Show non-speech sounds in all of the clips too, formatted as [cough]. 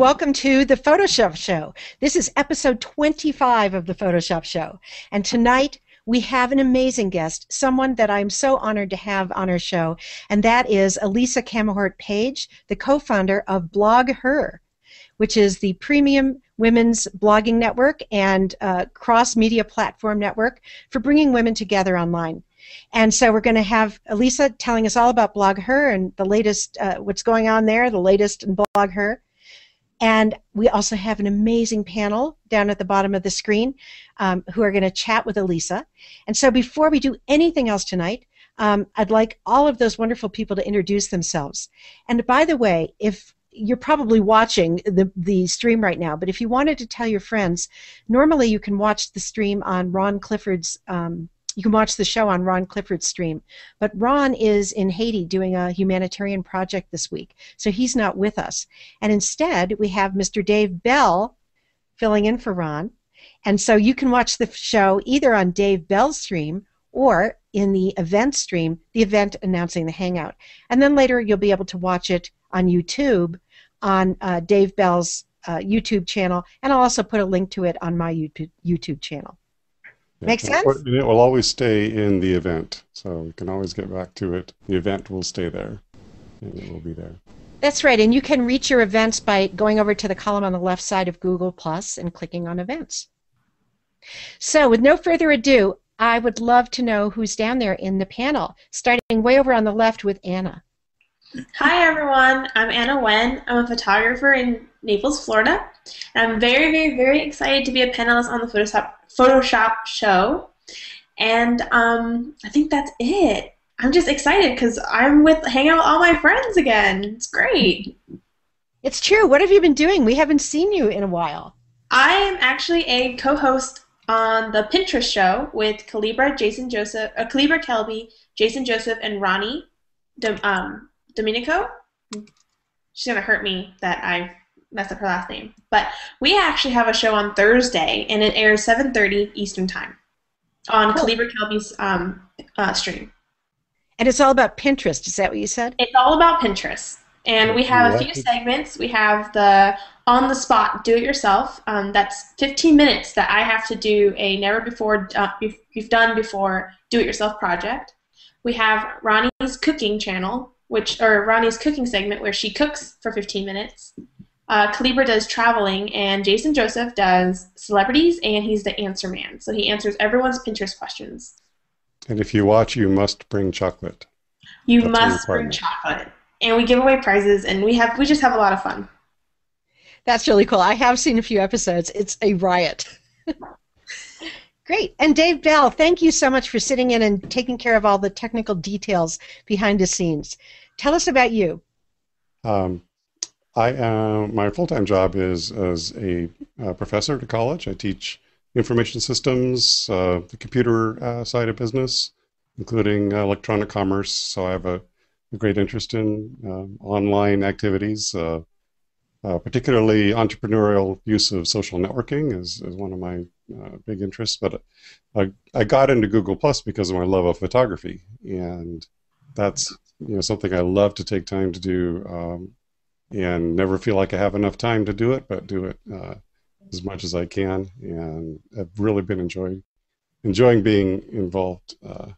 Welcome to the Photoshop Show. This is episode 25 of the Photoshop Show. And tonight we have an amazing guest, someone that I'm so honored to have on our show, and that is Elisa Camahort Page, the co founder of BlogHer, which is the premium women's blogging network and uh, cross media platform network for bringing women together online. And so we're going to have Elisa telling us all about BlogHer and the latest, uh, what's going on there, the latest in BlogHer. And we also have an amazing panel down at the bottom of the screen um, who are going to chat with Elisa. And so before we do anything else tonight, um, I'd like all of those wonderful people to introduce themselves. And by the way, if you're probably watching the, the stream right now, but if you wanted to tell your friends, normally you can watch the stream on Ron Clifford's um, you can watch the show on Ron Clifford's stream. But Ron is in Haiti doing a humanitarian project this week, so he's not with us. And instead, we have Mr. Dave Bell filling in for Ron. And so you can watch the show either on Dave Bell's stream or in the event stream, the event announcing the Hangout. And then later you'll be able to watch it on YouTube on uh, Dave Bell's uh, YouTube channel, and I'll also put a link to it on my YouTube channel. Make sense? It will always stay in the event, so we can always get back to it. The event will stay there, and it will be there. That's right, and you can reach your events by going over to the column on the left side of Google Plus and clicking on Events. So, with no further ado, I would love to know who's down there in the panel, starting way over on the left with Anna. Hi everyone, I'm Anna Nguyen. I'm a photographer in Naples, Florida. And I'm very, very, very excited to be a panelist on the Photoshop, Photoshop show. And um, I think that's it. I'm just excited because I'm with hanging out with all my friends again. It's great. It's true. What have you been doing? We haven't seen you in a while. I am actually a co-host on the Pinterest show with Kalebra, Jason Joseph, uh, Kalebra Kelby, Jason Joseph, and Ronnie. um, Domenico. She's gonna hurt me that I messed up her last name. But we actually have a show on Thursday, and it airs 7:30 Eastern Time on cool. Kalebra Kelby's um, uh, stream. And it's all about Pinterest. Is that what you said? It's all about Pinterest. And we have a few segments. We have the on the spot do it yourself. Um, that's 15 minutes that I have to do a never before uh, you've done before do it yourself project. We have Ronnie's cooking channel, which or Ronnie's cooking segment where she cooks for 15 minutes. Uh, Kalebra does traveling, and Jason Joseph does celebrities, and he's the answer man. So he answers everyone's Pinterest questions. And if you watch, you must bring chocolate. You That's must bring chocolate, and we give away prizes, and we have we just have a lot of fun. That's really cool. I have seen a few episodes. It's a riot. [laughs] Great. And Dave Bell, thank you so much for sitting in and taking care of all the technical details behind the scenes. Tell us about you. Um, I uh, my full time job is as a uh, professor at a college. I teach information systems, uh, the computer uh, side of business, including electronic commerce. So I have a, a great interest in um, online activities. Uh, uh, particularly entrepreneurial use of social networking is, is one of my big interests. But I, I got into Google Plus because of my love of photography, and that's you know something I love to take time to do, um, and never feel like I have enough time to do it, but do it uh, as much as I can. And I've really been enjoying enjoying being involved uh,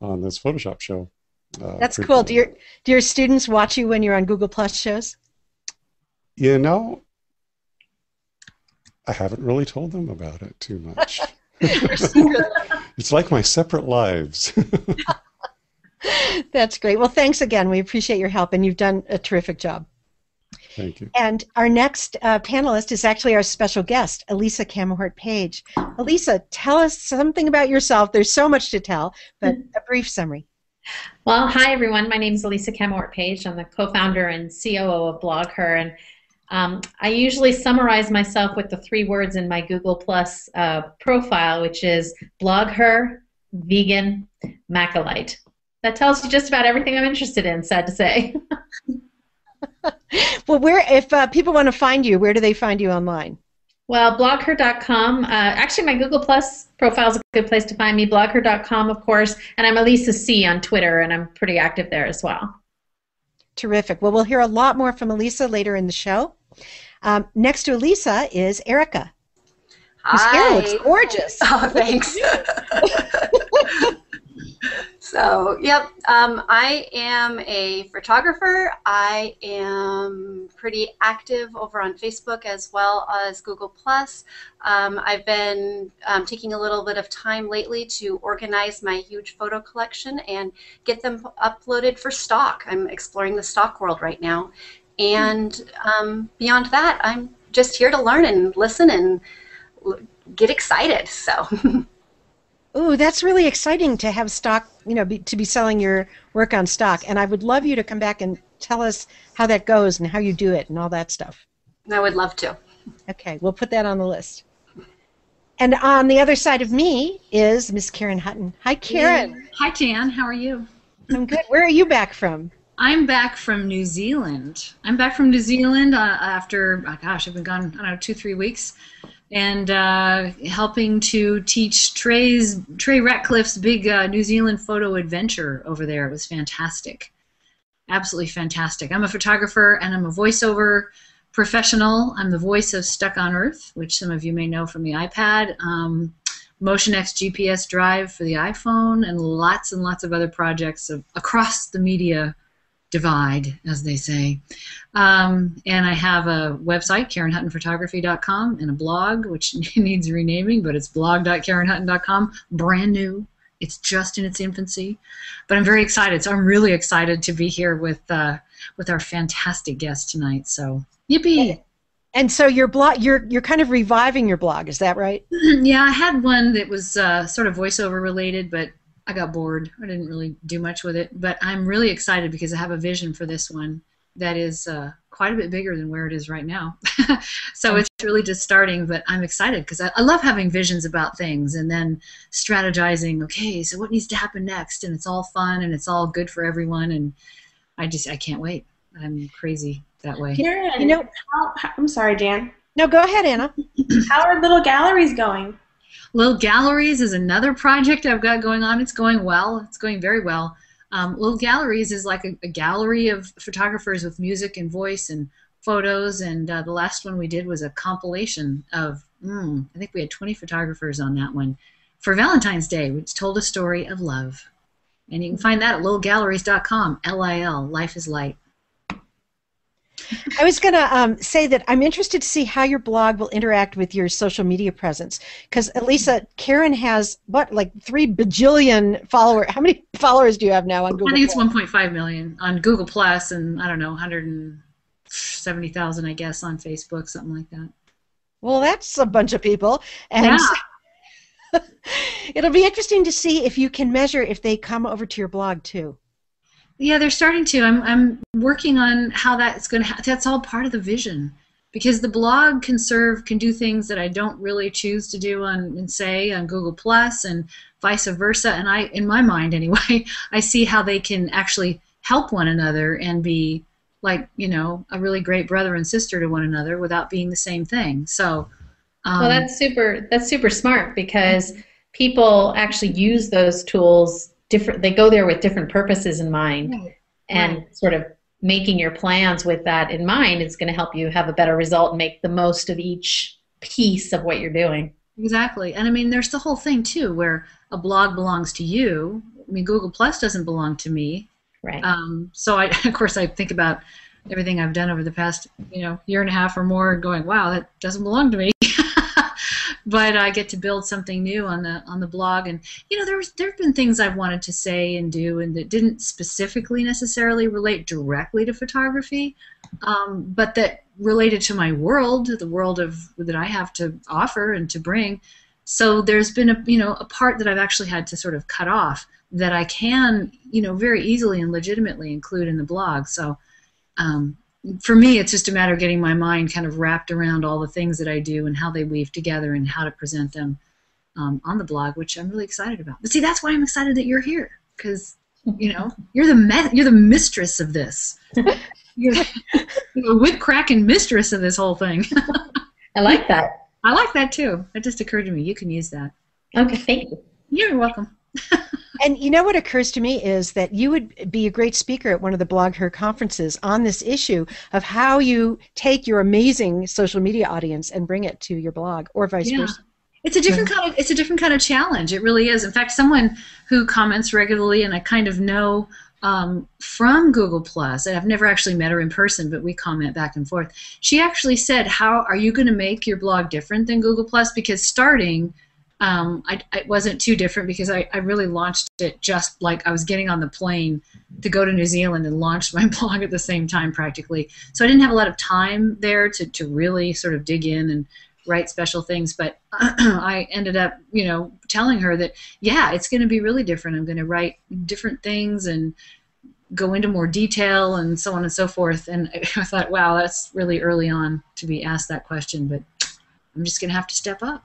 on this Photoshop show. Uh, That's cool. Do your do your students watch you when you're on Google Plus shows? You know, I haven't really told them about it too much. [laughs] [laughs] it's like my separate lives. [laughs] [laughs] That's great. Well, thanks again. We appreciate your help, and you've done a terrific job. Thank you. And our next uh, panelist is actually our special guest, Elisa Camahort Page. Elisa, tell us something about yourself. There's so much to tell, but a brief summary. Well, hi everyone. My name is Elisa Camahort Page. I'm the co-founder and COO of BlogHer, and um, I usually summarize myself with the three words in my Google Plus uh, profile, which is BlogHer, vegan, Macolite that tells you just about everything I'm interested in. Sad to say. [laughs] well, where if uh, people want to find you, where do they find you online? Well, blogher.com. Uh, actually, my Google Plus profile is a good place to find me. Blogher.com, of course, and I'm Elisa C on Twitter, and I'm pretty active there as well. Terrific. Well, we'll hear a lot more from Elisa later in the show. Um, next to Elisa is Erika. Whose Hi. hair looks gorgeous. [laughs] Oh, thanks. [laughs] so, yep, um, I am a photographer. I am pretty active over on Facebook as well as Google Plus. Um, I've been um, taking a little bit of time lately to organize my huge photo collection and get them uploaded for stock. I'm exploring the stock world right now, and um, beyond that, I'm just here to learn and listen and get excited. So. [laughs] Ooh, that's really exciting to have stock, you know, be, to be selling your work on stock. And I would love you to come back and tell us how that goes and how you do it and all that stuff. I would love to. Okay, we'll put that on the list. And on the other side of me is Miss Karen Hutton. Hi, Karen. Hi, Jan. How are you? I'm good. Where are you back from? I'm back from New Zealand. I'm back from New Zealand uh, after, oh gosh, I've been gone, I don't know, two, three weeks, and uh, helping to teach Trey's Trey Ratcliff's big uh, New Zealand photo adventure over there. It was fantastic, absolutely fantastic. I'm a photographer and I'm a voiceover professional. I'm the voice of Stuck on Earth, which some of you may know from the iPad. Um, MotionX GPS Drive for the iPhone, and lots and lots of other projects of, across the media divide, as they say. Um, and I have a website, KarenHuttonPhotography.com, and a blog, which [laughs] needs renaming, but it's blog.karenhutton.com, brand new. It's just in its infancy, but I'm very excited. So I'm really excited to be here with uh, with our fantastic guest tonight. So yippee! And so your blog, you're you're kind of reviving your blog, is that right? [clears throat] yeah, I had one that was uh, sort of voiceover related, but I got bored. I didn't really do much with it. But I'm really excited because I have a vision for this one that is uh, quite a bit bigger than where it is right now. [laughs] so it's really just starting, but I'm excited because I, I love having visions about things and then strategizing. Okay, so what needs to happen next? And it's all fun and it's all good for everyone. And I just I can't wait. I'm crazy that way. Karen, You know- how, how, I'm sorry, Jan. No, go ahead, Anna. How are little galleries going? Little Galleries is another project I've got going on. It's going well. It's going very well. Um, Little Galleries is like a, a gallery of photographers with music and voice and photos. And uh, the last one we did was a compilation of, mm, I think we had 20 photographers on that one for Valentine's Day, which told a story of love. And you can find that at littlegalleries.com. L I L, Life is Light. I was going to um, say that I'm interested to see how your blog will interact with your social media presence. Because, Elisa, Karen has, what, like three bajillion followers. How many [laughs] followers do you have now on Google? I think it's 1.5 million on Google Plus, and I don't know, 170,000, I guess, on Facebook, something like that. Well, that's a bunch of people. And Yeah. [laughs] it'll be interesting to see if you can measure if they come over to your blog too. Yeah, they're starting to. I'm I'm working on how that's going to. Ha- that's all part of the vision, because the blog can serve can do things that I don't really choose to do on and say on Google Plus and vice versa. And I, in my mind anyway, [laughs] I see how they can actually help one another and be like you know a really great brother and sister to one another without being the same thing. So. Um, Well, that's super. That's super smart because people actually use those tools different. They go there with different purposes in mind, Right. and sort of making your plans with that in mind is going to help you have a better result and make the most of each piece of what you're doing. Exactly. And I mean, there's the whole thing, too, where a blog belongs to you. I mean, Google Plus doesn't belong to me. Right. Um, so, I, [laughs] of course, I think about everything I've done over the past, you know, year and a half or more, going, wow, that doesn't belong to me. [laughs] but I get to build something new on the on the blog, and you know, there's there've been things I've wanted to say and do, and that didn't specifically necessarily relate directly to photography, um, but that related to my world, the world of that I have to offer and to bring. So there's been a you know a part that I've actually had to sort of cut off that I can you know very easily and legitimately include in the blog. So um, for me, it's just a matter of getting my mind kind of wrapped around all the things that I do and how they weave together and how to present them um, on the blog, which I'm really excited about. But see, that's why I'm excited that you're here because you know [laughs] you're the me- you're the mistress of this. [laughs] you're the whip cracking mistress of this whole thing. [laughs] I like that. I like that too. It just occurred to me. You can use that. Okay, thank you. You're welcome. [laughs] and you know what occurs to me is that you would be a great speaker at one of the BlogHer conferences on this issue of how you take your amazing social media audience and bring it to your blog or vice Yeah. versa It's a different kind of it's a different kind of challenge. It really is. In fact, someone who comments regularly, and I kind of know um, from Google Plus, and I've never actually met her in person, but we comment back and forth. She actually said, "How are you going to make your blog different than Google Plus?" Because starting, um, I, it wasn't too different because I, I really launched it just like I was getting on the plane to go to New Zealand and launched my [laughs] blog at the same time practically. So I didn't have a lot of time there to, to really sort of dig in and write special things, but [clears throat] I ended up, you know, telling her that yeah, it's going to be really different. I'm going to write different things and go into more detail and so on and so forth. And [laughs] I thought, wow, that's really early on to be asked that question, but I'm just going to have to step up.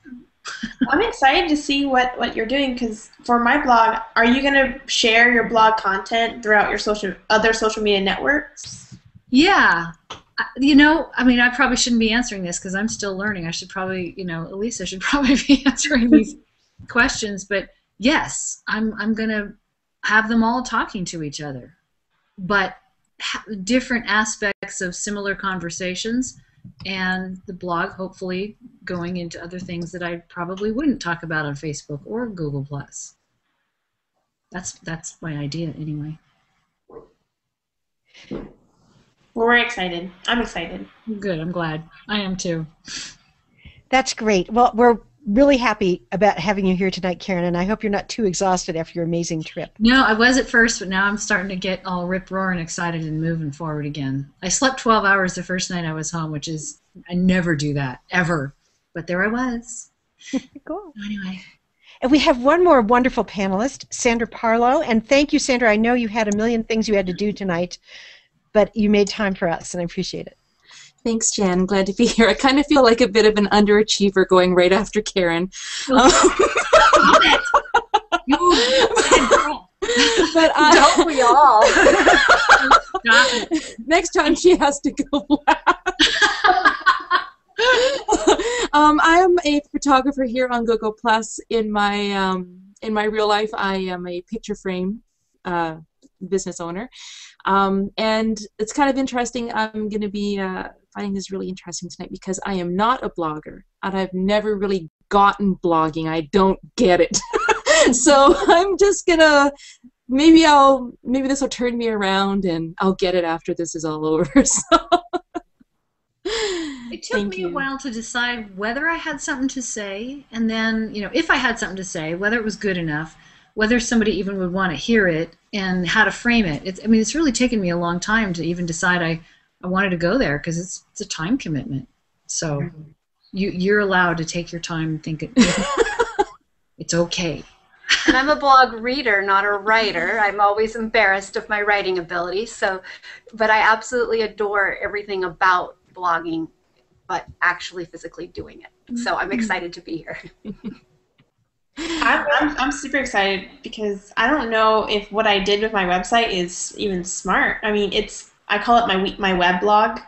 I'm excited to see what, what you're doing because for my blog, are you going to share your blog content throughout your social other social media networks? Yeah. You know, I mean, I probably shouldn't be answering this because I'm still learning. I should probably, you know, Elisa should [laughs] probably be answering these questions. But yes, I'm, I'm going to have them all talking to each other, but different aspects of similar conversations, and the blog hopefully going into other things that I probably wouldn't talk about on Facebook or Google Plus. That's that's my idea anyway. Well, we're excited. I'm excited. Good. I'm glad. I am too. That's great. Well, we're really happy about having you here tonight, Karen, and I hope you're not too exhausted after your amazing trip. No, I was at first, but now I'm starting to get all rip roaring excited and moving forward again. I slept 12 hours the first night I was home, which is, I never do that, ever. But there I was. [laughs] Cool. Anyway. And we have one more wonderful panelist, Sandra Parlow. And thank you, Sandra. I know you had a million things you had to do tonight, but you made time for us, and I appreciate it. Thanks, Jan. Glad to be here. I kind of feel like a bit of an underachiever going right after Karen. Um, [laughs] [laughs] but uh, Don't we all? [laughs] Next time she has to go um, I am a photographer here on Google Plus. In my um, in my real life, I am a picture frame uh, business owner, um, and it's kind of interesting. I'm going to be uh, finding this really interesting tonight because I am not a blogger, and I've never really gotten blogging. I don't get it, [laughs] so [laughs] I'm just gonna maybe I'll maybe this will turn me around and I'll get it after this is all [laughs] over. So It took Thank me you. a while to decide whether I had something to say, and then, you know, if I had something to say, whether it was good enough, whether somebody even would want to hear it, and how to frame it. It's, I mean, it's really taken me a long time to even decide I, I wanted to go there because it's, it's a time commitment. So mm-hmm. you, you're allowed to take your time and think it. it's okay. and I'm a blog reader, not a writer. I'm always embarrassed of my writing ability. So, but I absolutely adore everything about blogging, but actually physically doing it. So I'm mm-hmm. excited to be here. [laughs] I'm, I'm, I'm super excited because I don't know if what I did with my website is even smart. I mean, it's I call it my my web blog.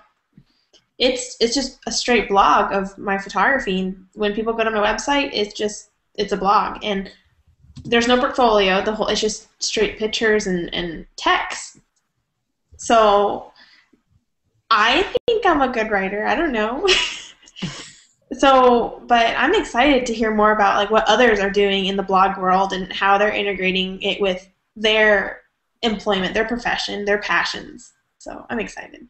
It's it's just a straight blog of my photography. And when people go to my website, it's just it's a blog, and there's no portfolio. The whole it's just straight pictures and and text. So I think I'm a good writer. I don't know. [laughs] so but i'm excited to hear more about like what others are doing in the blog world and how they're integrating it with their employment their profession their passions so i'm excited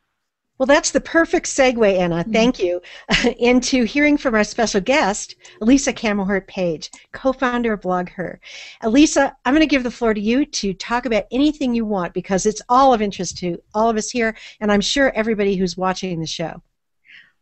Well, that's the perfect segue, Anna. Thank you. [laughs] into hearing from our special guest, Elisa Camahort Page, co-founder of BlogHer. Elisa, I'm going to give the floor to you to talk about anything you want because it's all of interest to all of us here, and I'm sure everybody who's watching the show.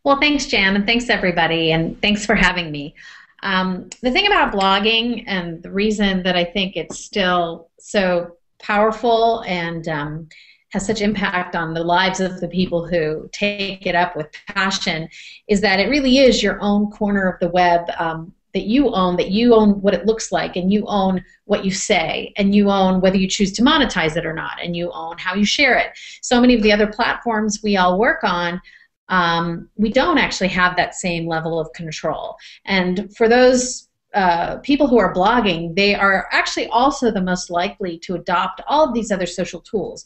Well, thanks, Jan, and thanks everybody, and thanks for having me. Um, the thing about blogging, and the reason that I think it's still so powerful and um, has such impact on the lives of the people who take it up with passion, is that it really is your own corner of the web um, that you own. That you own what it looks like, and you own what you say, and you own whether you choose to monetize it or not, and you own how you share it. So many of the other platforms we all work on um, we don't actually have that same level of control. And for those uh, people who are blogging, they are actually also the most likely to adopt all of these other social tools.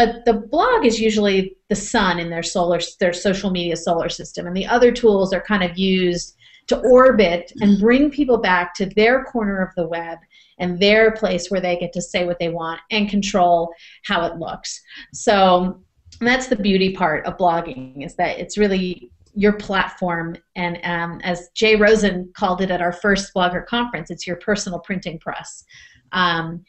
But the blog is usually the sun in their solar, their social media solar system, and the other tools are kind of used to orbit and bring people back to their corner of the web and their place where they get to say what they want and control how it looks. So that's the beauty part of blogging is that it's really your platform. And um, as jay rosen called it at our first BlogHer conference it's your personal printing press. Um,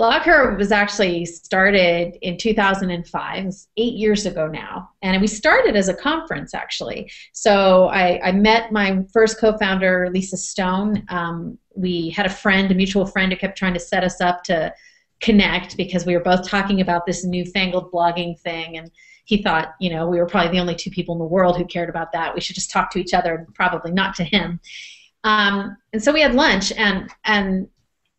BlogHer was actually started in 2005 it's eight years ago now. And we started as a conference actually. So i, I met my first co-founder lisa stone. Um, we had a friend a mutual friend who kept trying to set us up to connect because we were both talking about this newfangled blogging thing. And he thought, you know, we were probably the only two people in the world who cared about that. We should just talk to each other probably not to him. Um, and so we had lunch, and and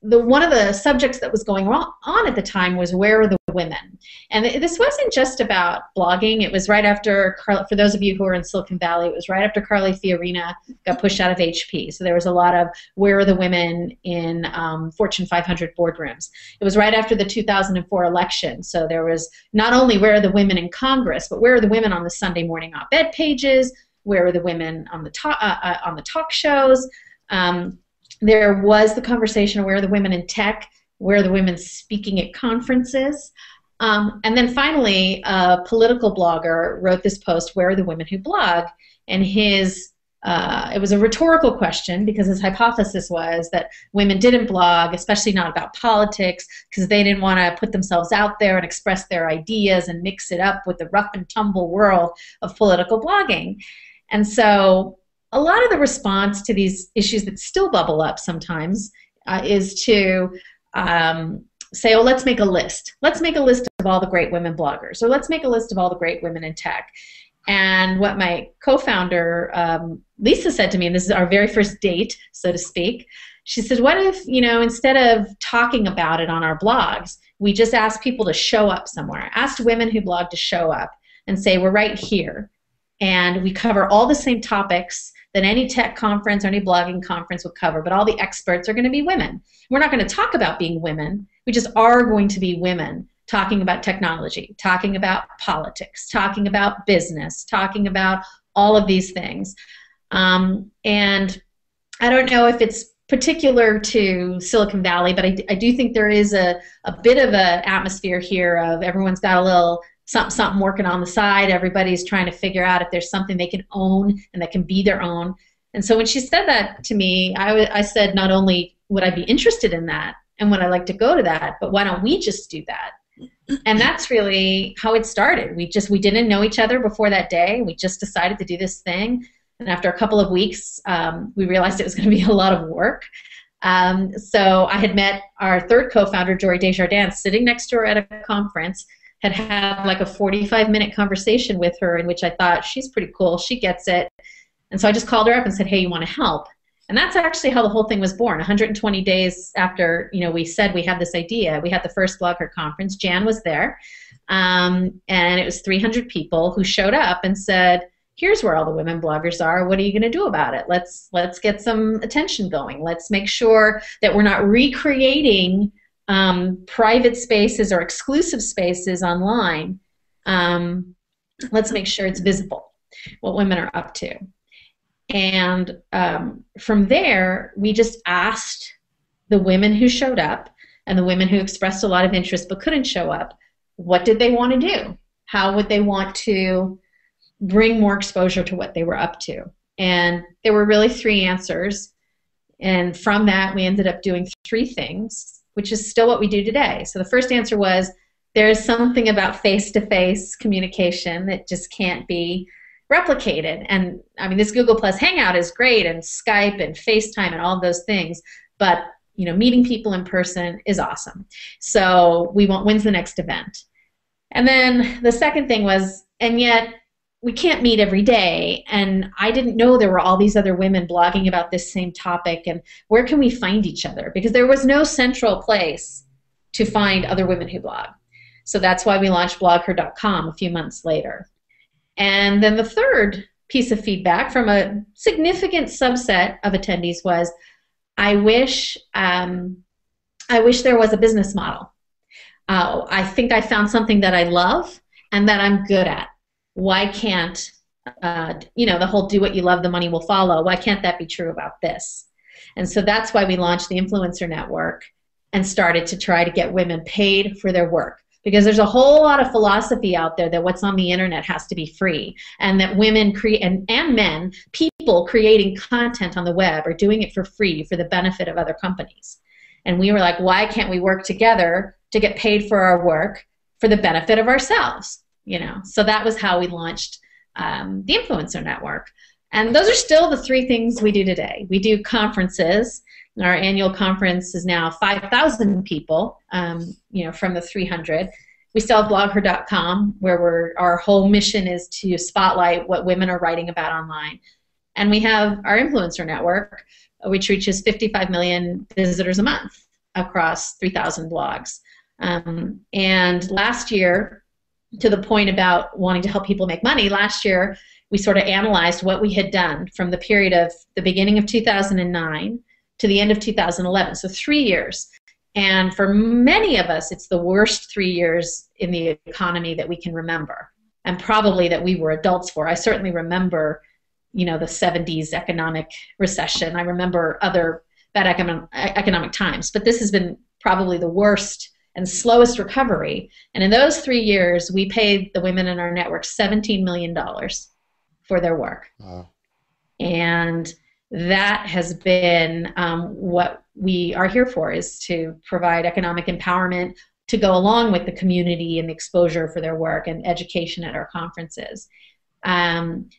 the one of the subjects that was going on at the time was where are the women? And this wasn't just about blogging. It was right after for those of you who are in silicon valley it was right after carly fiorina got pushed out of hp so there was a lot of where are the women in um, fortune 500 boardrooms. It was right after the 2004 election. So there was not only where are the women in congress but where are the women on the sunday morning op-ed pages? Where are the women on the talk uh, uh, on the talk shows? Um, there was the conversation where are the women in tech, where are the women speaking at conferences. Um, and then finally, a political blogger wrote this post, Where are the women who blog? And his uh, it was a rhetorical question because his hypothesis was that women didn't blog, especially not about politics, because they didn't want to put themselves out there and express their ideas and mix it up with the rough and tumble world of political blogging. And so a lot of the response to these issues that still bubble up sometimes uh, is to um, say, oh, let's make a list. Let's make a list of all the great women bloggers, or let's make a list of all the great women in tech. And what my co founder, um, Lisa, said to me, and this is our very first date, so to speak, she said, what if, you know, instead of talking about it on our blogs, we just ask people to show up somewhere, asked women who blog to show up and say, we're right here. And we cover all the same topics that any tech conference or any blogging conference would cover, but all the experts are going to be women. We're not going to talk about being women, we just are going to be women talking about technology, talking about politics, talking about business, talking about all of these things. Um, and I don't know if it's particular to Silicon Valley, but I, I do think there is a, a bit of an atmosphere here of everyone's got a little something, something working on the side. Everybody's trying to figure out if there's something they can own and that can be their own. And so when she said that to me, I, said, not only would I be interested in that and would I like to go to that, but why don't we just do that? And that's really how it started. We just we didn't know each other before that day. We just decided to do this thing, and after a couple of weeks, um, we realized it was going to be a lot of work. Um, so I had met our third co-founder, Jory Desjardins, sitting next to her at a conference, had had like a 45 minute conversation with her in which I thought she's pretty cool, she gets it. And so I just called her up and said, "Hey, you want to help?" And that's actually how the whole thing was born. 120 days after, you know, we said we had this idea, we had the first BlogHer conference. Jan was there, um, and it was 300 people who showed up and said, "Here's where all the women bloggers are. What are you going to do about it? Let's let's get some attention going. Let's make sure that we're not recreating." Um, private spaces or exclusive spaces online, um, let's make sure it's visible what women are up to. And um, from there, we just asked the women who showed up and the women who expressed a lot of interest but couldn't show up, what did they want to do? How would they want to bring more exposure to what they were up to? And there were really three answers. And from that, we ended up doing three things which is still what we do today. So the first answer was there's something about face to face communication that just can't be replicated. And I mean, this Google Plus Hangout is great, and Skype and FaceTime and all those things, but you know, meeting people in person is awesome. So we want when's the next event? And then the second thing was, and yet we can't meet every day. And i didn't know there were all these other women blogging about this same topic. And where can we find each other? Because there was no central place to find other women who blog. So that's why we launched blogher.com a few months later. And then the third piece of feedback from a significant subset of attendees was I wish um, I wish there was a business model. Uh, I think I found something that I love and that I'm good at. Why can't uh, you know the whole "do what you love, the money will follow"? Why can't that be true about this? And so that's why we launched the Influencer Network and started to try to get women paid for their work because there's a whole lot of philosophy out there that what's on the internet has to be free and that women create and, and men people creating content on the web are doing it for free for the benefit of other companies and we were like why can't we work together to get paid for our work for the benefit of ourselves you know so that was how we launched um, the influencer network and those are still the three things we do today we do conferences our annual conference is now 5,000 people, um, you know, from the 300. We still have blogher.com, where we're, our whole mission is to spotlight what women are writing about online. And we have our influencer network, which reaches 55 million visitors a month across 3,000 blogs. Um, and last year, to the point about wanting to help people make money, last year we sort of analyzed what we had done from the period of the beginning of 2009 to the end of 2011. So three years. And for many of us, it's the worst three years in the economy that we can remember, and probably that we were adults for. I certainly remember, you know, the 70s economic recession. I remember other bad economic, economic times, but this has been probably the worst and slowest recovery. And in those three years, we paid the women in our network $17 million for their work. Wow. And that has been um, what we are here for is to provide economic empowerment to go along with the community and the exposure for their work and education at our conferences um,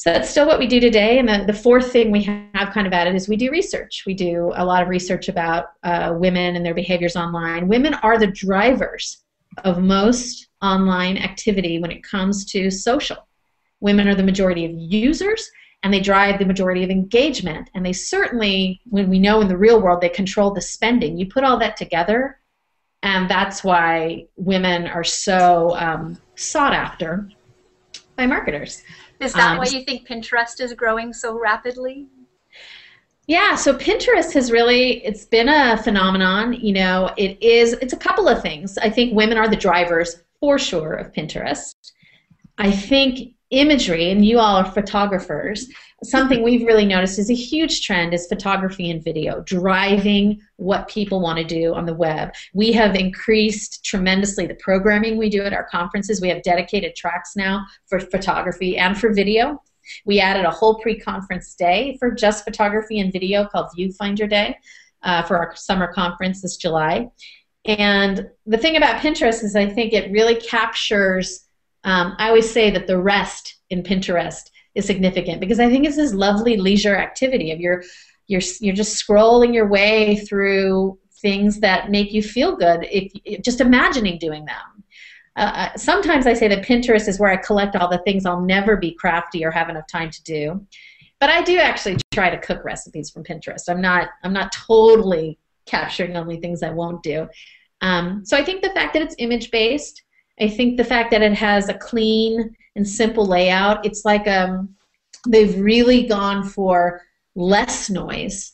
so that's still what we do today and the, the fourth thing we have kind of added is we do research we do a lot of research about uh, women and their behaviors online women are the drivers of most online activity when it comes to social women are the majority of users and they drive the majority of engagement. And they certainly, when we know in the real world, they control the spending. You put all that together, and that's why women are so um, sought after by marketers. Is that um, why you think Pinterest is growing so rapidly? Yeah, so Pinterest has really it's been a phenomenon, you know, it is it's a couple of things. I think women are the drivers for sure of Pinterest. I think imagery, and you all are photographers, something we've really noticed is a huge trend is photography and video, driving what people want to do on the web. We have increased tremendously the programming we do at our conferences. We have dedicated tracks now for photography and for video. We added a whole pre-conference day for just photography and video called Viewfinder Day uh, for our summer conference this July. And the thing about Pinterest is I think it really captures um, I always say that the rest in Pinterest is significant because I think it's this lovely leisure activity of your you're you're just scrolling your way through things that make you feel good if just imagining doing them. Uh, uh, sometimes I say that Pinterest is where I collect all the things I'll never be crafty or have enough time to do. But I do actually try to cook recipes from Pinterest. I'm not I'm not totally capturing only things I won't do. Um, so I think the fact that it's image based I think the fact that it has a clean and simple layout, it's like um, they've really gone for less noise.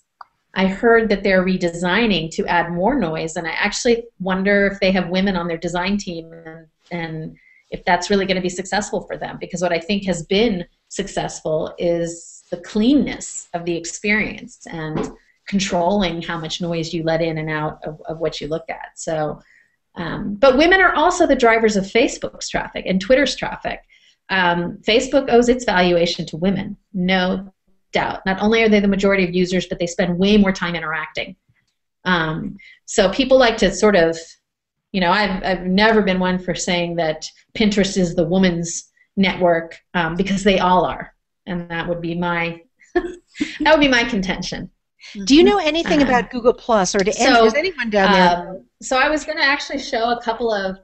I heard that they're redesigning to add more noise, and I actually wonder if they have women on their design team and, and if that's really going to be successful for them. Because what I think has been successful is the cleanness of the experience and controlling how much noise you let in and out of, of what you look at. So um, but women are also the drivers of Facebook's traffic and Twitter's traffic. Um, Facebook owes its valuation to women, no doubt. Not only are they the majority of users, but they spend way more time interacting. Um, so people like to sort of, you know, I've, I've never been one for saying that Pinterest is the woman's network um, because they all are, and that would be my [laughs] that would be my contention. Do you know anything uh, about Google Plus, or to so, anyone down there? Um, so I was going to actually show a couple of.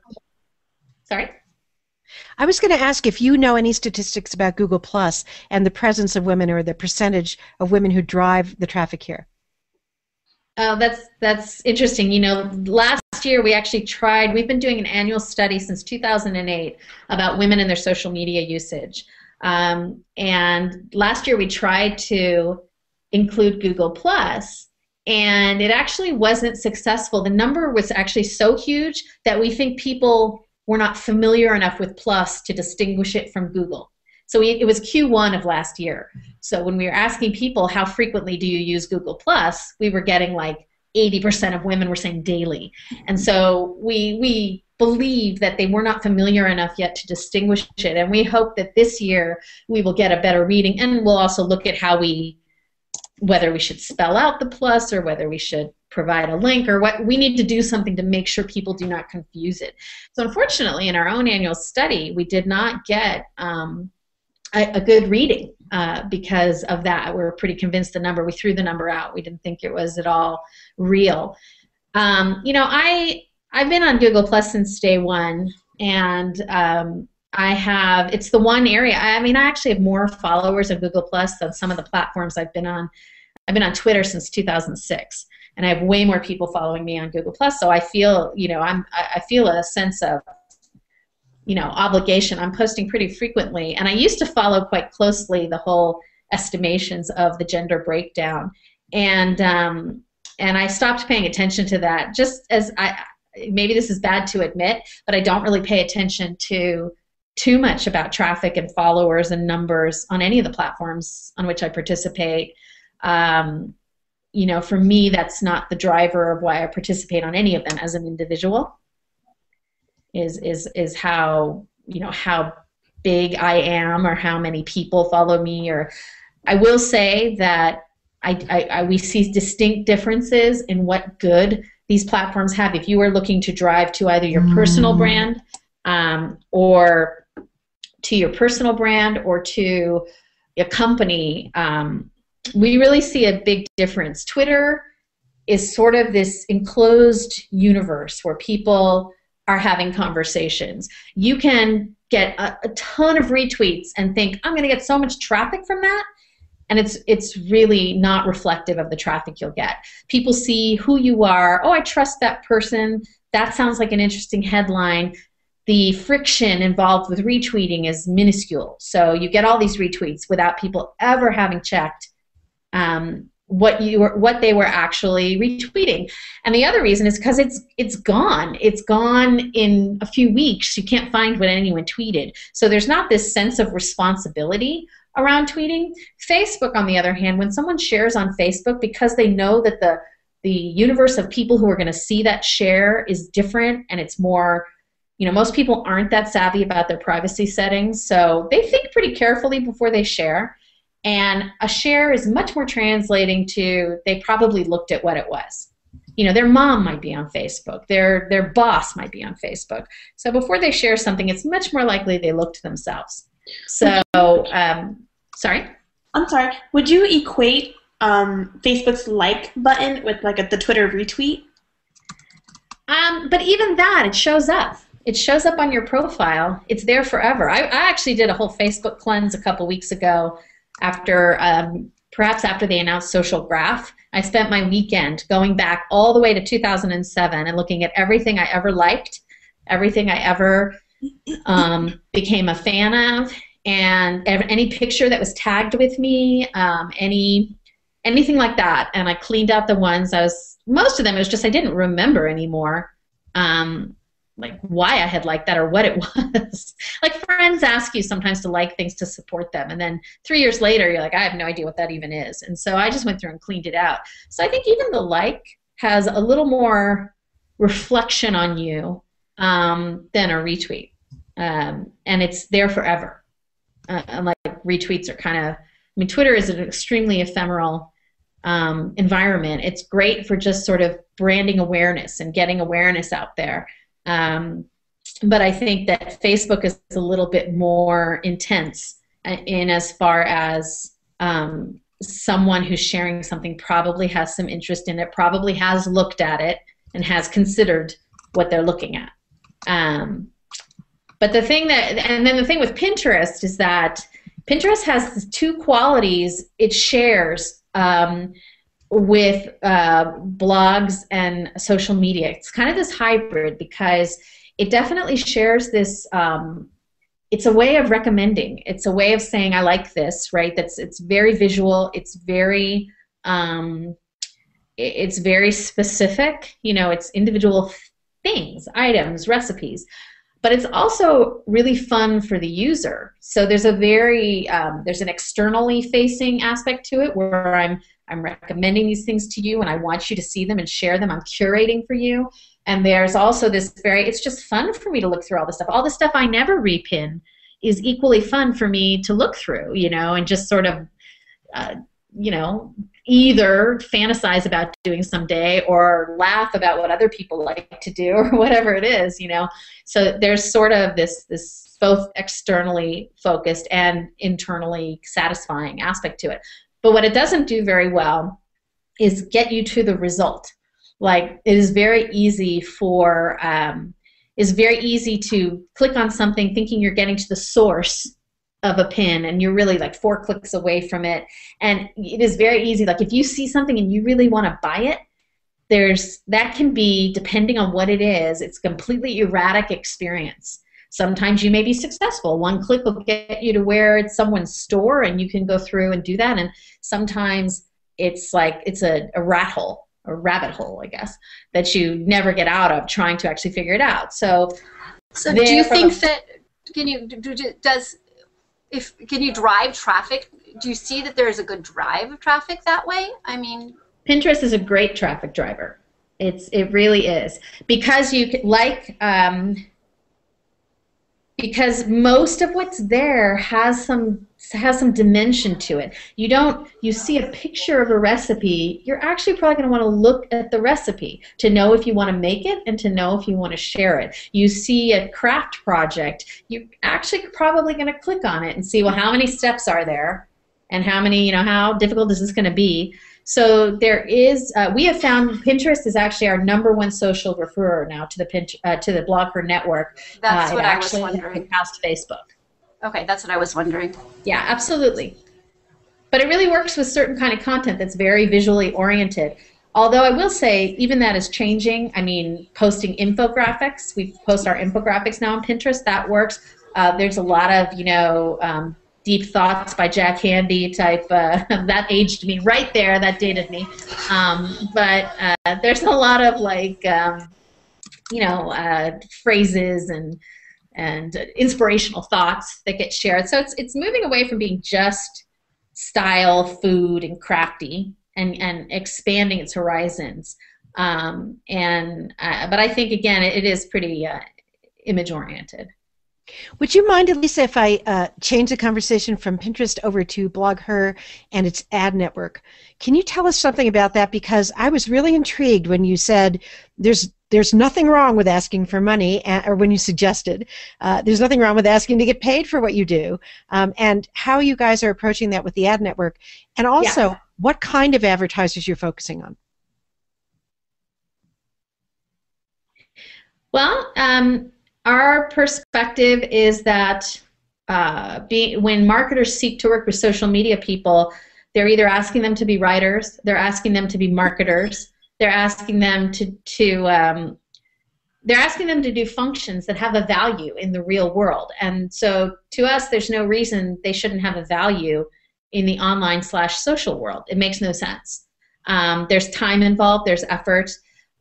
Sorry. I was going to ask if you know any statistics about Google Plus and the presence of women or the percentage of women who drive the traffic here. Uh, that's that's interesting. You know, last year we actually tried. We've been doing an annual study since 2008 about women and their social media usage. Um, and last year we tried to include Google Plus and it actually wasn't successful. The number was actually so huge that we think people were not familiar enough with Plus to distinguish it from Google. So we, it was Q1 of last year. So when we were asking people how frequently do you use Google Plus, we were getting like 80% of women were saying daily. And so we we believe that they were not familiar enough yet to distinguish it. And we hope that this year we will get a better reading and we'll also look at how we whether we should spell out the plus or whether we should provide a link or what we need to do something to make sure people do not confuse it. So unfortunately in our own annual study we did not get um, a, a, good reading uh, because of that. We were pretty convinced the number. We threw the number out. We didn't think it was at all real. Um, you know, I I've been on Google Plus since day one, and um, I have. It's the one area. I mean, I actually have more followers of Google Plus than some of the platforms I've been on. I've been on Twitter since 2006, and I have way more people following me on Google Plus. So I feel, you know, I'm I feel a sense of you know obligation i'm posting pretty frequently and i used to follow quite closely the whole estimations of the gender breakdown and um, and i stopped paying attention to that just as i maybe this is bad to admit but i don't really pay attention to too much about traffic and followers and numbers on any of the platforms on which i participate um, you know for me that's not the driver of why i participate on any of them as an individual is is is how you know how big I am or how many people follow me or I will say that I, I, I, we see distinct differences in what good these platforms have. If you are looking to drive to either your personal mm. brand um, or to your personal brand or to a company, um, we really see a big difference. Twitter is sort of this enclosed universe where people are having conversations. You can get a, a ton of retweets and think, I'm going to get so much traffic from that. And it's it's really not reflective of the traffic you'll get. People see who you are. Oh, I trust that person. That sounds like an interesting headline. The friction involved with retweeting is minuscule. So you get all these retweets without people ever having checked um, what you were what they were actually retweeting. And the other reason is because it's it's gone. It's gone in a few weeks. You can't find what anyone tweeted. So there's not this sense of responsibility around tweeting. Facebook on the other hand when someone shares on facebook because they know that the the universe of people who are going to see that share is different and it's more you know most people aren't that savvy about their privacy settings. So they think pretty carefully before they share and a share is much more translating to they probably looked at what it was. You know, their mom might be on Facebook, their their boss might be on Facebook. So before they share something, it's much more likely they look to themselves. So, um, sorry. I'm sorry. Would you equate um, Facebook's like button with like a, the Twitter retweet? Um, but even that, it shows up. It shows up on your profile. It's there forever. I, I actually did a whole Facebook cleanse a couple weeks ago after um, perhaps after they announced Social Graph. I spent my weekend going back all the way to 2007 and looking at everything I ever liked, everything I ever um, became a fan of, and any picture that was tagged with me, um, any anything like that. And I cleaned out the ones I was. Most of them it was just I didn't remember anymore. Um, like why I had liked that or what it [laughs] was. like friends ask you sometimes to like things to support them, and then three years later you're like, I have no idea what that even is. And so I just went through and cleaned it out. So I think even the like has a little more reflection on you um, than a retweet, um, and it's there forever. Uh, unlike retweets are kind of, I mean, Twitter is an extremely ephemeral um, environment. It's great for just sort of branding awareness and getting awareness out there. Um, but I think that Facebook is a little bit more intense in as far as um, someone who's sharing something probably has some interest in it, probably has looked at it, and has considered what they're looking at. Um, but the thing that, and then the thing with Pinterest is that Pinterest has two qualities it shares. Um, with uh, blogs and social media. It's kind of this hybrid because it definitely shares this. Um, it's a way of recommending. It's a way of saying I like this, right? That's it's very visual. It's very um, it's very specific. You know, it's individual things, items, recipes. But it's also really fun for the user. So there's a very um, there's an externally facing aspect to it where I'm I'm recommending these things to you and I want you to see them and share them. I'm curating for you. And there's also this very it's just fun for me to look through all this stuff. All the stuff I never repin is equally fun for me to look through, you know, and just sort of uh, you know, either fantasize about doing someday or laugh about what other people like to do [laughs] or whatever it is, you know. So there's sort of this this both externally focused and internally satisfying aspect to it. But what it doesn't do very well is get you to the result. Like it is very easy for um, is very easy to click on something thinking you're getting to the source of a pin and you're really like four clicks away from it. And it is very easy. Like if you see something and you really want to buy it there's that can be depending on what it is it's completely erratic experience sometimes you may be successful one click will get you to where it's someone's store and you can go through and do that and sometimes it's like it's a, a rat hole a rabbit hole i guess that you never get out of trying to actually figure it out so so do you think that can you do, does if can you drive traffic? Do you see that there's a good drive of traffic that way? I mean, Pinterest is a great traffic driver. It's it really is because you like um, because most of what's there has some has some dimension to it. You don't you see a picture of a recipe, you're actually probably going to want to look at the recipe to know if you want to make it and to know if you want to share it. You see a craft project, you're actually probably going to click on it and see well how many steps are there and how many, you know, how difficult is this going to be? So there is, uh, we have found Pinterest is actually our number one social referrer now to the Pinch, uh, to the BlogHer network. That's uh, what I was wondering. Past Facebook. Okay, that's what I was wondering. Yeah, absolutely. But it really works with certain kind of content that's very visually oriented. Although I will say, even that is changing. I mean, posting infographics. We post our infographics now on Pinterest. That works. Uh, there's a lot of, you know, um, deep thoughts by Jack Handey type. Uh, [laughs] that aged me right there. That dated me. Um, but uh, there's a lot of like, um, you know, uh, phrases and and inspirational thoughts that get shared. So it's it's moving away from being just style, food, and crafty, and and expanding its horizons. Um, and uh, but I think again, it, it is pretty uh, image oriented. Would you mind, Elisa, if I uh, change the conversation from Pinterest over to BlogHer and its ad network? Can you tell us something about that? Because I was really intrigued when you said there's there's nothing wrong with asking for money, or when you suggested uh, there's nothing wrong with asking to get paid for what you do, um, and how you guys are approaching that with the ad network, and also yeah. what kind of advertisers you're focusing on. Well, um, our perspective is that uh, be, when marketers seek to work with social media people, they're either asking them to be writers, they're asking them to be marketers, they're asking them to to um, they're asking them to do functions that have a value in the real world. And so to us, there's no reason they shouldn't have a value in the online slash social world. It makes no sense. Um, there's time involved. There's effort.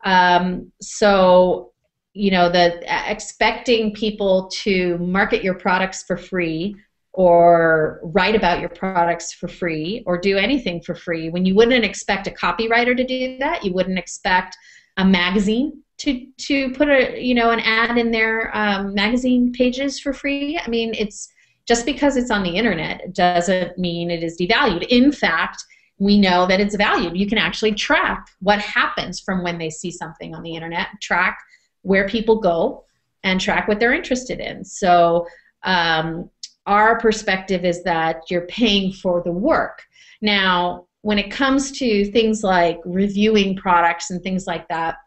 Um, so you know the expecting people to market your products for free or write about your products for free or do anything for free when you wouldn't expect a copywriter to do that. You wouldn't expect a magazine to to put a you know an ad in their um, magazine pages for free. I mean it's just because it's on the internet doesn't mean it is devalued. In fact we know that it's valued. You can actually track what happens from when they see something on the internet track where people go and track what they're interested in. So um, our perspective is that you're paying for the work. Now, when it comes to things like reviewing products and things like that,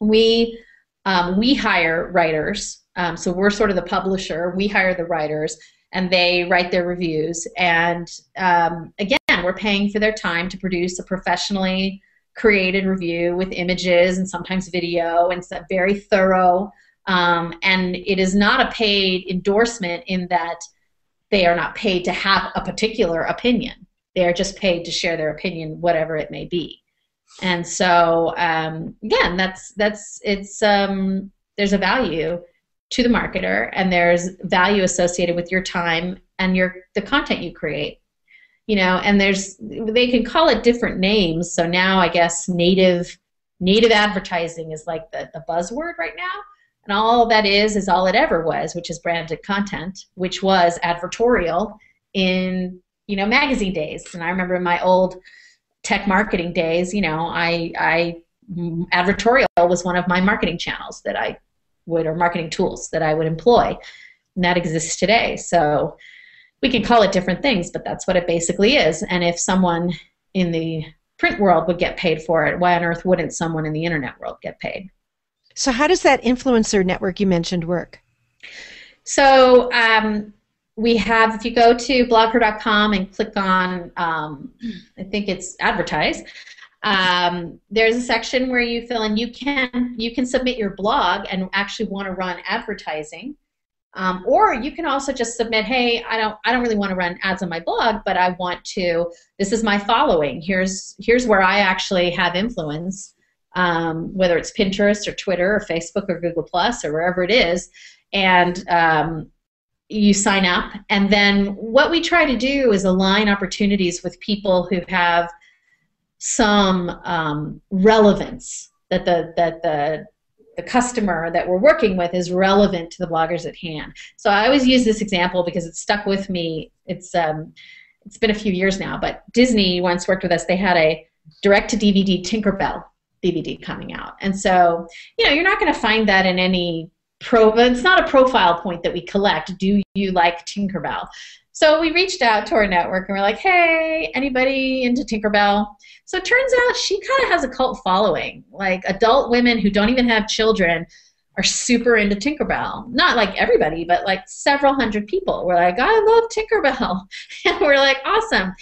we um, we hire writers. Um, so we're sort of the publisher. We hire the writers, and they write their reviews. And um, again, we're paying for their time to produce a professionally created review with images and sometimes video and it's very thorough um, and it is not a paid endorsement in that they are not paid to have a particular opinion they are just paid to share their opinion whatever it may be And so um, again, that's that's it's um, there's a value to the marketer, and there's value associated with your time and your the content you create. You know, and there's they can call it different names. So now I guess native native advertising is like the, the buzzword right now. And all that is is all it ever was, which is branded content, which was advertorial in you know magazine days. And I remember in my old tech marketing days, you know, I I advertorial was one of my marketing channels that I would or marketing tools that I would employ. And that exists today. So we can call it different things, but that's what it basically is. And if someone in the print world would get paid for it, why on earth wouldn't someone in the internet world get paid? So, how does that influencer network you mentioned work? So, um, we have, if you go to blogher.com and click on, um, I think it's advertise, um, there's a section where you fill in. You can you can submit your blog and actually want to run advertising. Um, or you can also just submit, hey, I don't, I don't really want to run ads on my blog, but I want to. This is my following. Here's, here's where I actually have influence, um, whether it's Pinterest or Twitter or Facebook or Google Plus or wherever it is, and um, you sign up. And then what we try to do is align opportunities with people who have some um, relevance that the that the the customer that we're working with is relevant to the bloggers at hand. So I always use this example because it's stuck with me. It's um, it's been a few years now, but Disney once worked with us. They had a direct to DVD Tinkerbell DVD coming out, and so you know you're not going to find that in any pro. It's not a profile point that we collect. Do you like Tinkerbell? So we reached out to our network and we're like, hey, anybody into Tinkerbell? So it turns out she kind of has a cult following. Like adult women who don't even have children are super into Tinkerbell. Not like everybody, but like several hundred people. We're like, I love Tinkerbell. [laughs] and we're like, awesome.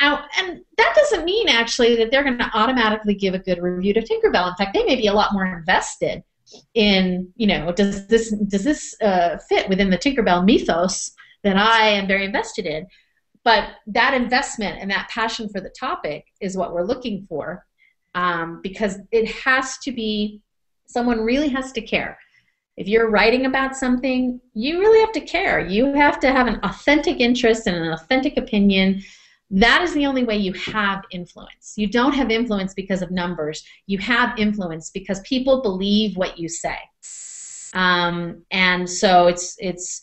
And that doesn't mean actually that they're going to automatically give a good review to Tinkerbell. In fact, they may be a lot more invested in, you know, does this does this uh, fit within the Tinkerbell mythos that I am very invested in? but that investment and that passion for the topic is what we're looking for um, because it has to be someone really has to care. If you're writing about something you really have to care. You have to have an authentic interest and an authentic opinion that is the only way you have influence. You don't have influence because of numbers. You have influence because people believe what you say. Um, and so it's it's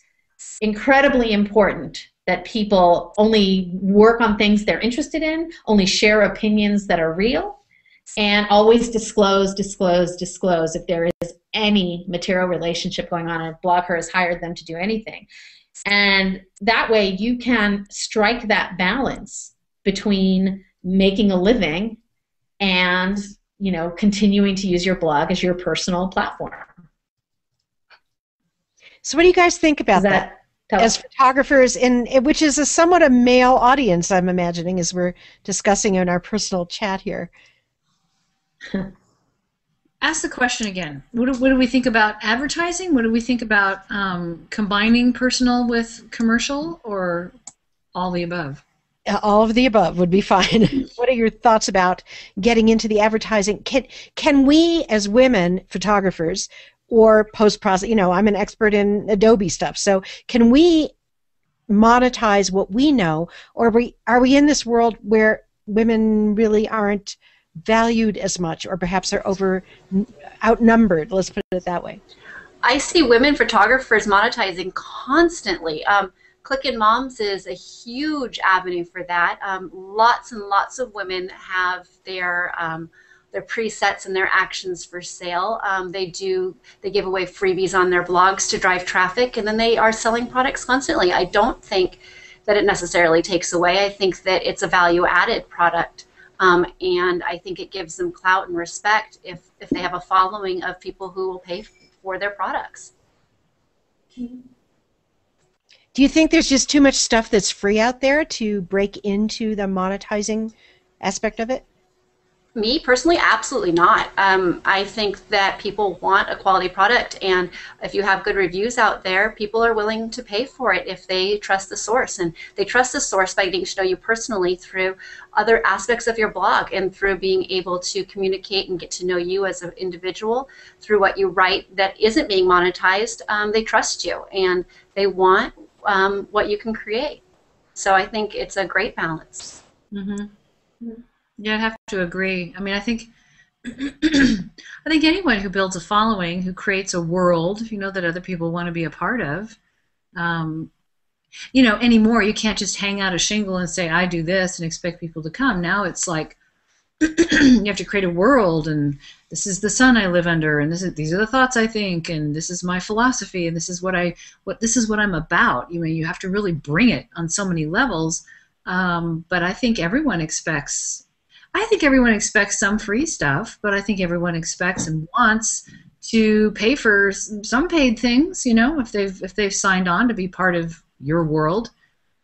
incredibly important that people only work on things they're interested in, only share opinions that are real, and always disclose, disclose, disclose if there is any material relationship going on. And a BlogHer has hired them to do anything. And that way you can strike that balance between making a living and you know continuing to use your blog as your personal platform. So what do you guys think about that, that? as photographers in which is a somewhat a male audience i'm imagining as we're discussing in our personal chat here [laughs] ask the question again what do, what do we think about advertising what do we think about um, combining personal with commercial or all the above uh, all of the above would be fine. [laughs] what are your thoughts about getting into the advertising? Can can we as women photographers or post process. You know, I'm an expert in Adobe stuff. So can we monetize what we know, or are we are we in this world where women really aren't valued as much, or perhaps they're over outnumbered? Let's put it that way. I see women photographers monetizing constantly. Um, Clickin' Moms is a huge avenue for that. Um, lots and lots of women have their um, their presets and their actions for sale. Um, they do they give away freebies on their blogs to drive traffic, and then they are selling products constantly. I don't think that it necessarily takes away. I think that it's a value added product. Um, and I think it gives them clout and respect if, if they have a following of people who will pay for their products. Do you think there's just too much stuff that's free out there to break into the monetizing aspect of it? Me personally, absolutely not. Um, I think that people want a quality product, and if you have good reviews out there, people are willing to pay for it if they trust the source. And they trust the source by getting to know you personally through other aspects of your blog and through being able to communicate and get to know you as an individual through what you write that isn't being monetized. Um, they trust you and they want um, what you can create. So I think it's a great balance. Mm-hmm. Yeah, I'd have to agree. I mean, I think [clears throat] I think anyone who builds a following, who creates a world, you know, that other people want to be a part of, um, you know, anymore. You can't just hang out a shingle and say I do this and expect people to come. Now it's like [clears throat] you have to create a world, and this is the sun I live under, and this is these are the thoughts I think, and this is my philosophy, and this is what I what this is what I'm about. You know, you have to really bring it on so many levels. Um, but I think everyone expects I think everyone expects some free stuff, but I think everyone expects and wants to pay for some paid things, you know, if they've if they've signed on to be part of your world.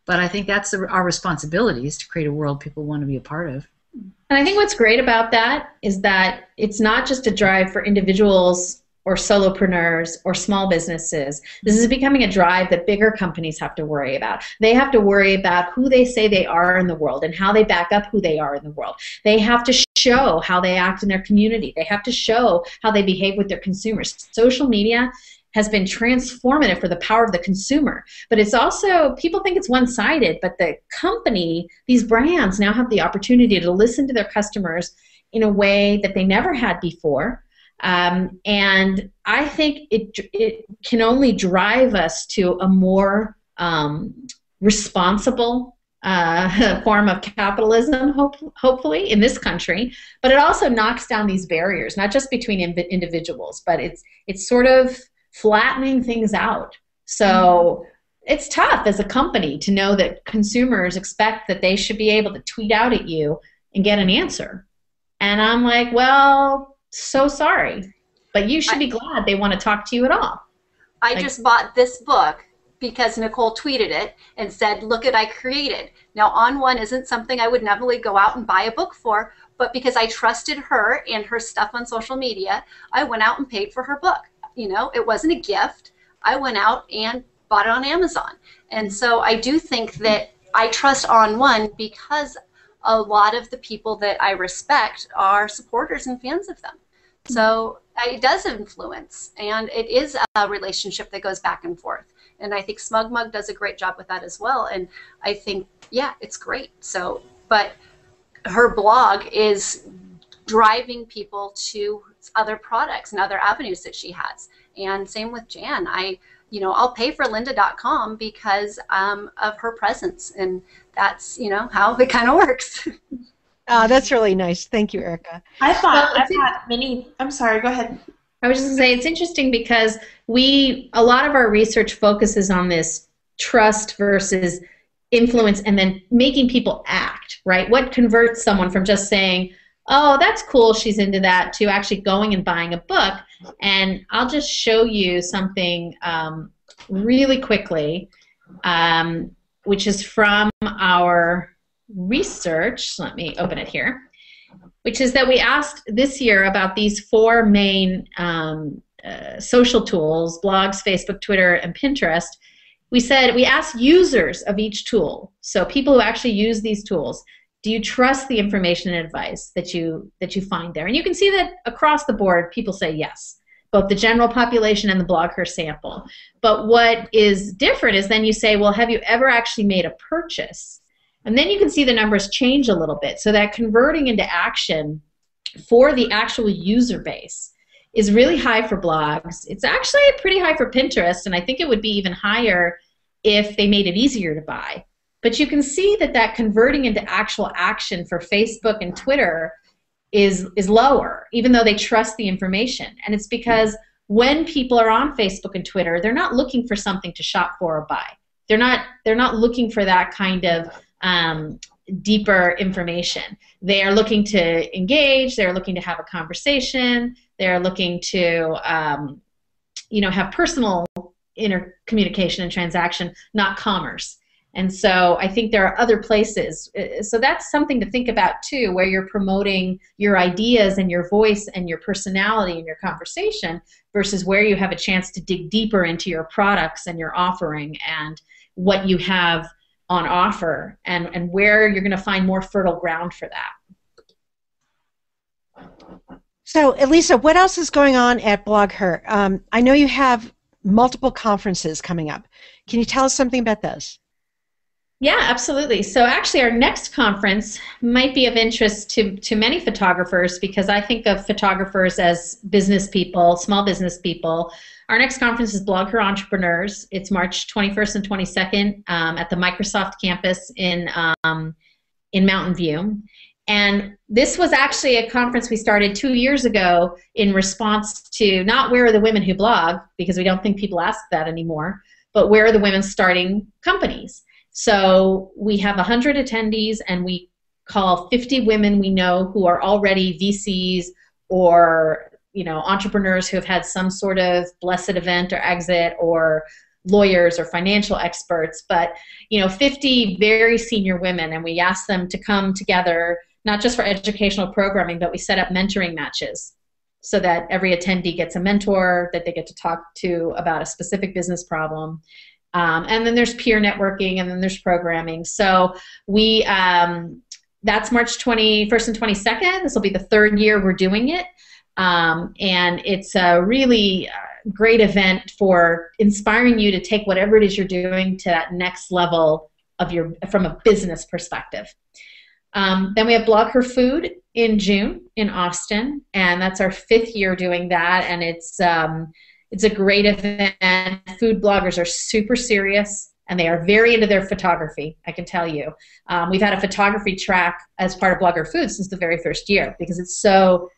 But I think that's the, our responsibility is to create a world people want to be a part of. And I think what's great about that is that it's not just a drive for individuals or solopreneurs or small businesses. This is becoming a drive that bigger companies have to worry about. They have to worry about who they say they are in the world and how they back up who they are in the world. They have to show how they act in their community. They have to show how they behave with their consumers. Social media has been transformative for the power of the consumer. But it's also, people think it's one sided, but the company, these brands now have the opportunity to listen to their customers in a way that they never had before um, and I think it, it can only drive us to a more um, responsible uh, [laughs] form of capitalism, hope, hopefully, in this country. But it also knocks down these barriers, not just between individuals, but it's, it's sort of flattening things out. So it's tough as a company to know that consumers expect that they should be able to tweet out at you and get an answer. And I'm like, well, so sorry. But you should I, be glad they want to talk to you at all. I like, just bought this book because Nicole tweeted it and said, Look at I created. Now, On1 isn't something I would normally go out and buy a book for, but because I trusted her and her stuff on social media, I went out and paid for her book. You know, it wasn't a gift. I went out and bought it on Amazon. And so I do think that I trust On1 because a lot of the people that I respect are supporters and fans of them. So uh, it does influence, and it is a relationship that goes back and forth. And I think SmugMug does a great job with that as well. And I think, yeah, it's great. So, but her blog is driving people to other products and other avenues that she has. And same with Jan. I, you know, I'll pay for lynda.com because um, of her presence. And that's, you know, how it kind of works. Uh, [laughs] that's really nice. Thank you, Erika. I thought well, I've had many. I'm sorry. Go ahead. I was just going to say it's interesting because we a lot of our research focuses on this trust versus influence, and then making people act. Right? What converts someone from just saying, "Oh, that's cool, she's into that," to actually going and buying a book? And I'll just show you something um, really quickly, um, which is from our research, let me open it here, which is that we asked this year about these four main um, uh, social tools blogs, Facebook, Twitter, and Pinterest. We said we asked users of each tool, so people who actually use these tools, do you trust the information and advice that you that you find there? And you can see that across the board, people say yes, both the general population and the blogger sample. But what is different is then you say, well, have you ever actually made a purchase? And then you can see the numbers change a little bit. So that converting into action for the actual user base is really high for blogs. It's actually pretty high for Pinterest, and I think it would be even higher if they made it easier to buy. But you can see that that converting into actual action for Facebook and Twitter is is lower, even though they trust the information. And it's because when people are on Facebook and Twitter, they're not looking for something to shop for or buy. They're not they're not looking for that kind of um, deeper information. They are looking to engage. They're looking to have a conversation. They're looking to, um, you know, have personal intercommunication and transaction, not commerce. And so I think there are other places. Uh, so that's something to think about too, where you're promoting your ideas and your voice and your personality and your conversation versus where you have a chance to dig deeper into your products and your offering and what you have on offer and, and where you're going to find more fertile ground for that. So, Elisa, what else is going on at BlogHer? Um, I know you have multiple conferences coming up. Can you tell us something about those? Yeah, absolutely. So actually our next conference might be of interest to, to many photographers because I think of photographers as business people, small business people. Our next conference is BlogHer Entrepreneurs. It's March 21st and 22nd um, at the Microsoft campus in, um, in Mountain View. And this was actually a conference we started two years ago in response to not where are the women who blog, because we don't think people ask that anymore, but where are the women starting companies? So we have 100 attendees and we call 50 women we know who are already VCs or you know entrepreneurs who have had some sort of blessed event or exit or lawyers or financial experts. But you know 50 very senior women and we ask them to come together not just for educational programming but we set up mentoring matches so that every attendee gets a mentor that they get to talk to about a specific business problem um, and then there's peer networking, and then there's programming. So we um, that's March 21st and 22nd. This will be the third year we're doing it, um, and it's a really uh, great event for inspiring you to take whatever it is you're doing to that next level of your from a business perspective. Um, then we have BlogHer Food in June in Austin, and that's our fifth year doing that, and it's um, it's a great event. Food bloggers are super serious and they are very into their photography, I can tell you. Um, we've had a photography track as part of BlogHer Food since the very first year because it's so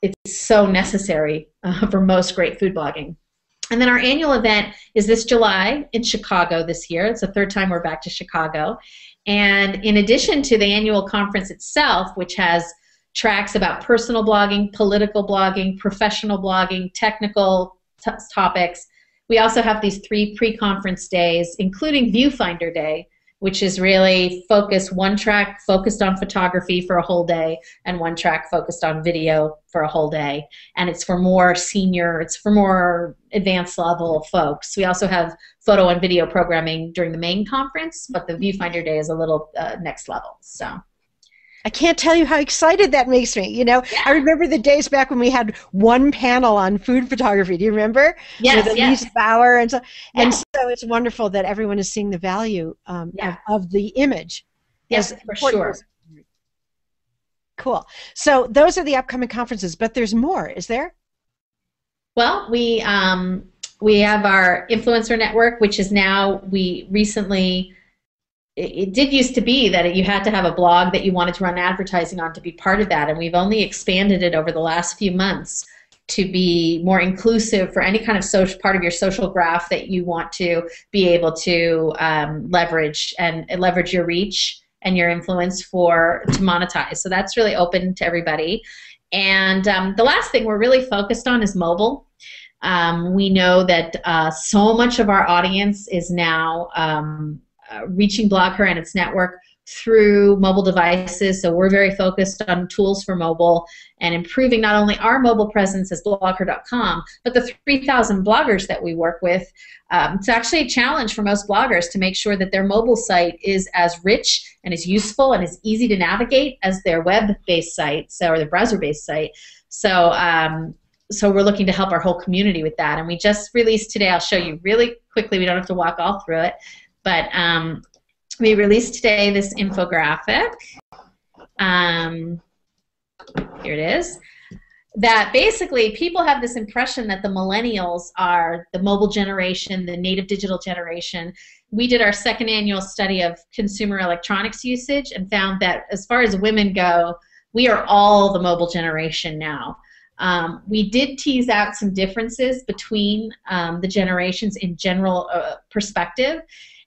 it's so necessary uh, for most great food blogging. And then our annual event is this July in Chicago this year. It's the third time we're back to Chicago. And in addition to the annual conference itself, which has tracks about personal blogging, political blogging, professional blogging, technical topics. We also have these three pre-conference days, including Viewfinder Day, which is really focused one track focused on photography for a whole day and one track focused on video for a whole day. And it's for more senior it's for more advanced level folks. We also have photo and video programming during the main conference but the viewfinder day is a little uh, next level so I can't tell you how excited that makes me. You know, yeah. I remember the days back when we had one panel on food photography. Do you remember? Yes, With yes. Bauer and so, yeah. and so it's wonderful that everyone is seeing the value um, yeah. of, of, the image. Yes, for sure. Cool. So those are the upcoming conferences, but there's more. Is there? Well, we um, we have our influencer network, which is now we recently it, did used to be that you had to have a blog that you wanted to run advertising on to be part of that, and we've only expanded it over the last few months to be more inclusive for any kind of social part of your social graph that you want to be able to um, leverage and leverage your reach and your influence for to monetize. So that's really open to everybody. And um, the last thing we're really focused on is mobile. Um, we know that uh, so much of our audience is now um, uh, reaching BlogHer and its network through mobile devices. So we're very focused on tools for mobile and improving not only our mobile presence as blogher.com, but the 3,000 bloggers that we work with. Um, it's actually a challenge for most bloggers to make sure that their mobile site is as rich and as useful and as easy to navigate as their web-based site, so or the browser-based site. So um, so we're looking to help our whole community with that. And we just released today, I'll show you really quickly, we don't have to walk all through it, but um, we released today this infographic. Um, here it is. That basically people have this impression that the millennials are the mobile generation, the native digital generation. We did our second annual study of consumer electronics usage and found that as far as women go, we are all the mobile generation now. Um, we did tease out some differences between um, the generations in general uh, perspective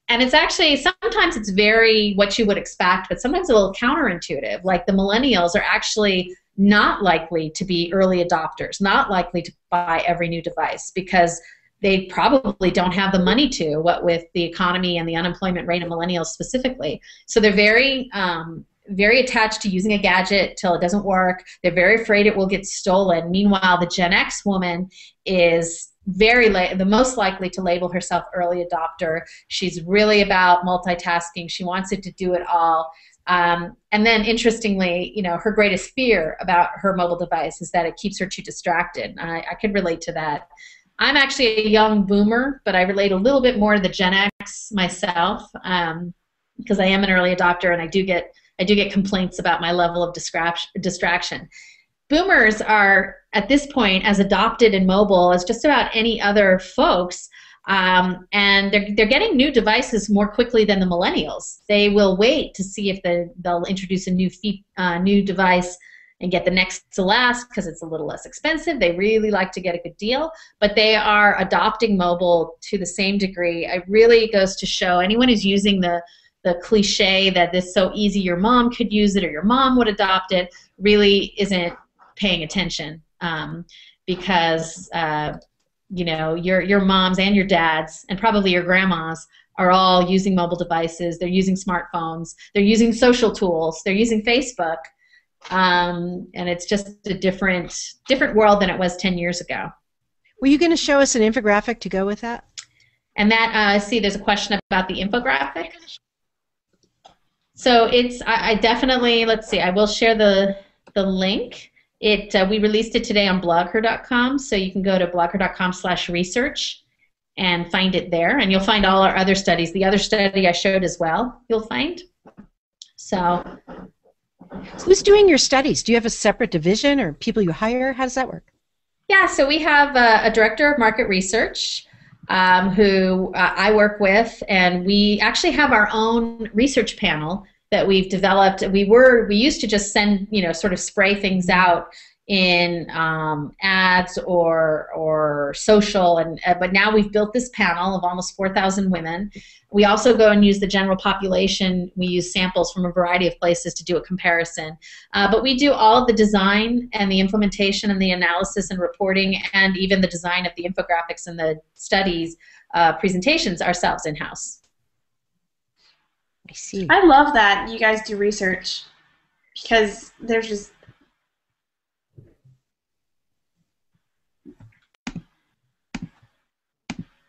and it's actually sometimes it's very what you would expect but sometimes a little counterintuitive like the millennials are actually not likely to be early adopters not likely to buy every new device because they probably don't have the money to, what with the economy and the unemployment rate of millennials specifically. So they're very, um, very attached to using a gadget till it doesn't work. They're very afraid it will get stolen. Meanwhile, the Gen X woman is very la- the most likely to label herself early adopter. She's really about multitasking. She wants it to do it all. Um, and then, interestingly, you know, her greatest fear about her mobile device is that it keeps her too distracted. I, I could relate to that. I'm actually a young boomer, but I relate a little bit more to the Gen X myself um, because I am an early adopter, and I do get I do get complaints about my level of distraction. Boomers are at this point as adopted and mobile as just about any other folks. Um, and they're, they're getting new devices more quickly than the millennials. They will wait to see if the, they'll introduce a new fee, uh, new device and get the next to last because it's a little less expensive. They really like to get a good deal, but they are adopting mobile to the same degree. It really goes to show anyone who's using the the cliche that this so easy your mom could use it or your mom would adopt it really isn't paying attention um, because uh, you know your your moms and your dads and probably your grandmas are all using mobile devices. They're using smartphones. They're using social tools. They're using Facebook, um, and it's just a different different world than it was ten years ago. Were you going to show us an infographic to go with that? And that, uh, see, there's a question about the infographic. So it's, I, I definitely, let's see, I will share the the link. It uh, we released it today on blogher.com, so you can go to blogher.com/research and find it there, and you'll find all our other studies. The other study I showed as well, you'll find. So, who's doing your studies? Do you have a separate division or people you hire? How does that work? Yeah, so we have a, a director of market research um, who uh, I work with, and we actually have our own research panel that we've developed. We were we used to just send you know sort of spray things out in um, ads or or social and uh, but now we've built this panel of almost 4,000 women. We also go and use the general population. We use samples from a variety of places to do a comparison. Uh, but we do all of the design and the implementation and the analysis and reporting and even the design of the infographics and the studies uh, presentations ourselves in house. I see. I love that you guys do research because there's just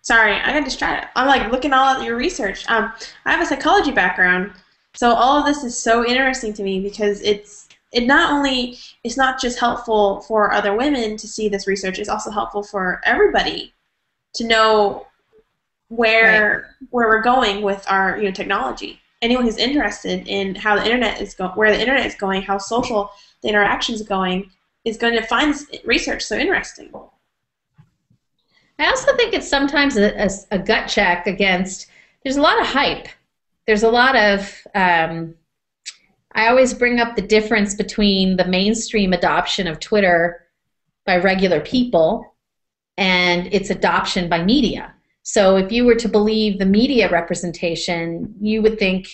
Sorry, I got distracted. I'm like looking all at your research. Um, I have a psychology background, so all of this is so interesting to me because it's it not only it's not just helpful for other women to see this research, it's also helpful for everybody to know where right. where we're going with our you know technology anyone who's interested in how the internet is going, where the internet is going, how social the interaction is going, is going to find this research so interesting. I also think it's sometimes a, a, a gut check against. There's a lot of hype. There's a lot of. Um, I always bring up the difference between the mainstream adoption of Twitter by regular people and its adoption by media. So if you were to believe the media representation, you would think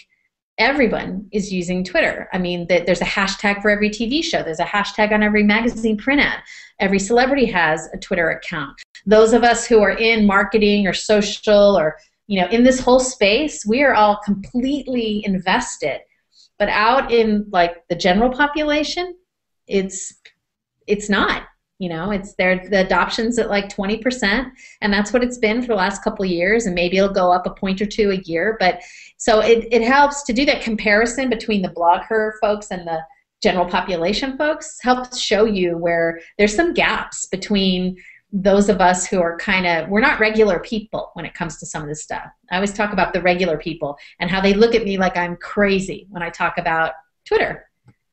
everyone is using Twitter. I mean, there's a hashtag for every TV show. There's a hashtag on every magazine print ad. Every celebrity has a Twitter account. Those of us who are in marketing or social or you know in this whole space, we are all completely invested. But out in like the general population, it's it's not. You know, it's there. The adoption's at like 20%, and that's what it's been for the last couple years, and maybe it'll go up a point or two a year. But so it, it helps to do that comparison between the BlogHer folks and the general population folks helps show you where there's some gaps between those of us who are kind of we're not regular people when it comes to some of this stuff. I always talk about the regular people and how they look at me like I'm crazy when I talk about Twitter,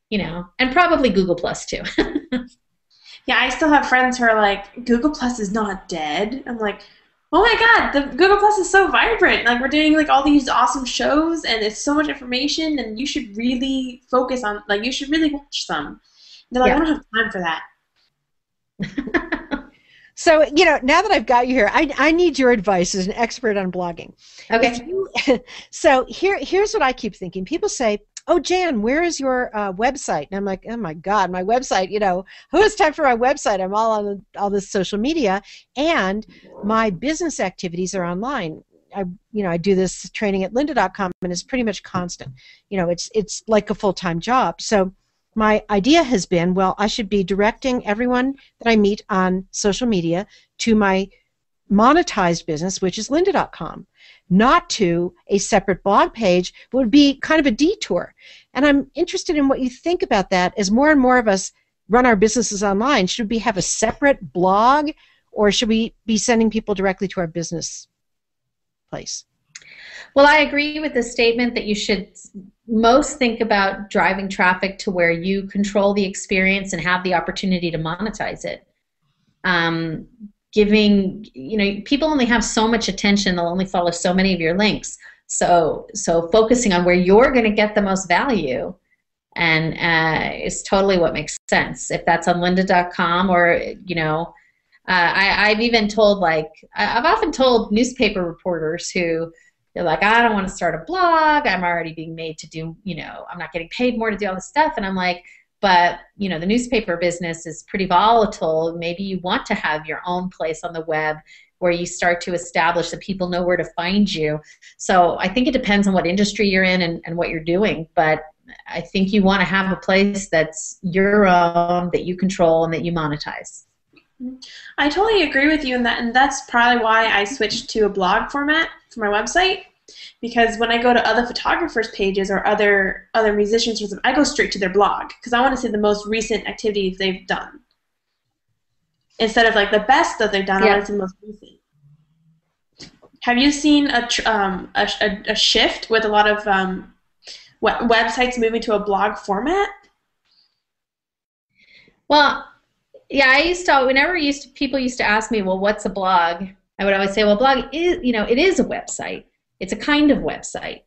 you know, and probably Google Plus too. [laughs] yeah, I still have friends who are like, Google Plus is not dead. I'm like, oh my god, the Google Plus is so vibrant. Like we're doing like all these awesome shows and it's so much information and you should really focus on like you should really watch some. they're like, yeah. I don't have time for that. [laughs] so, you know, now that I've got you here, I, I need your advice as an expert on blogging. Okay. You, [laughs] so here here's what I keep thinking. People say, "Oh, Jan, where is your uh, website?" And I'm like, "Oh my God, my website! You know, who has time for my website? I'm all on all this social media, and my business activities are online. I, you know, I do this training at lynda.com, and it's pretty much constant. You know, it's it's like a full time job. So." My idea has been, well, I should be directing everyone that I meet on social media to my monetized business, which is lynda.com not to a separate blog page would be kind of a detour. And I'm interested in what you think about that as more and more of us run our businesses online. Should we have a separate blog or should we be sending people directly to our business place? Well, I agree with the statement that you should most think about driving traffic to where you control the experience and have the opportunity to monetize it. Um, giving you know people only have so much attention they'll only follow so many of your links. So so focusing on where you're going to get the most value and uh, is totally what makes sense. If that's on lynda.com or you know uh, I, i've even told like i've often told newspaper reporters who they're like i don't want to start a blog i'm already being made to do you know i'm not getting paid more to do all this stuff and i'm like but you know the newspaper business is pretty volatile. Maybe you want to have your own place on the web where you start to establish that people know where to find you. So i think it depends on what industry you're in and, and what you're doing. But i think you want to have a place that's your own that you control and that you monetize. I totally agree with you in that and that's probably why i switched to a blog format for my website because when I go to other photographers' pages or other other musicians, I go straight to their blog because I want to see the most recent activities they've done instead of like the best that they've done. Yeah. I want to see the most recent. Have you seen a, um, a, a, shift with a lot of um, websites moving to a blog format? Well, yeah, I used to. Whenever used to, people used to ask me, "Well, what's a blog?" I would always say, "Well, blog is you know it is a website." It's a kind of website.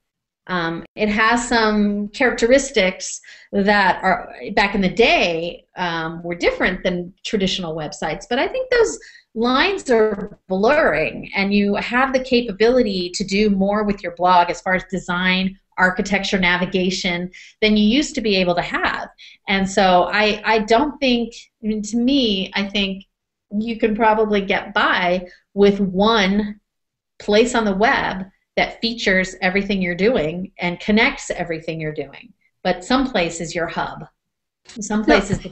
Um, it has some characteristics that are back in the day um, were different than traditional websites, but I think those lines are blurring, and you have the capability to do more with your blog as far as design, architecture, navigation than you used to be able to have. And so I, I don't think, I mean, to me, I think you can probably get by with one place on the web that features everything you're doing and connects everything you're doing. But some place is your hub. Some place is the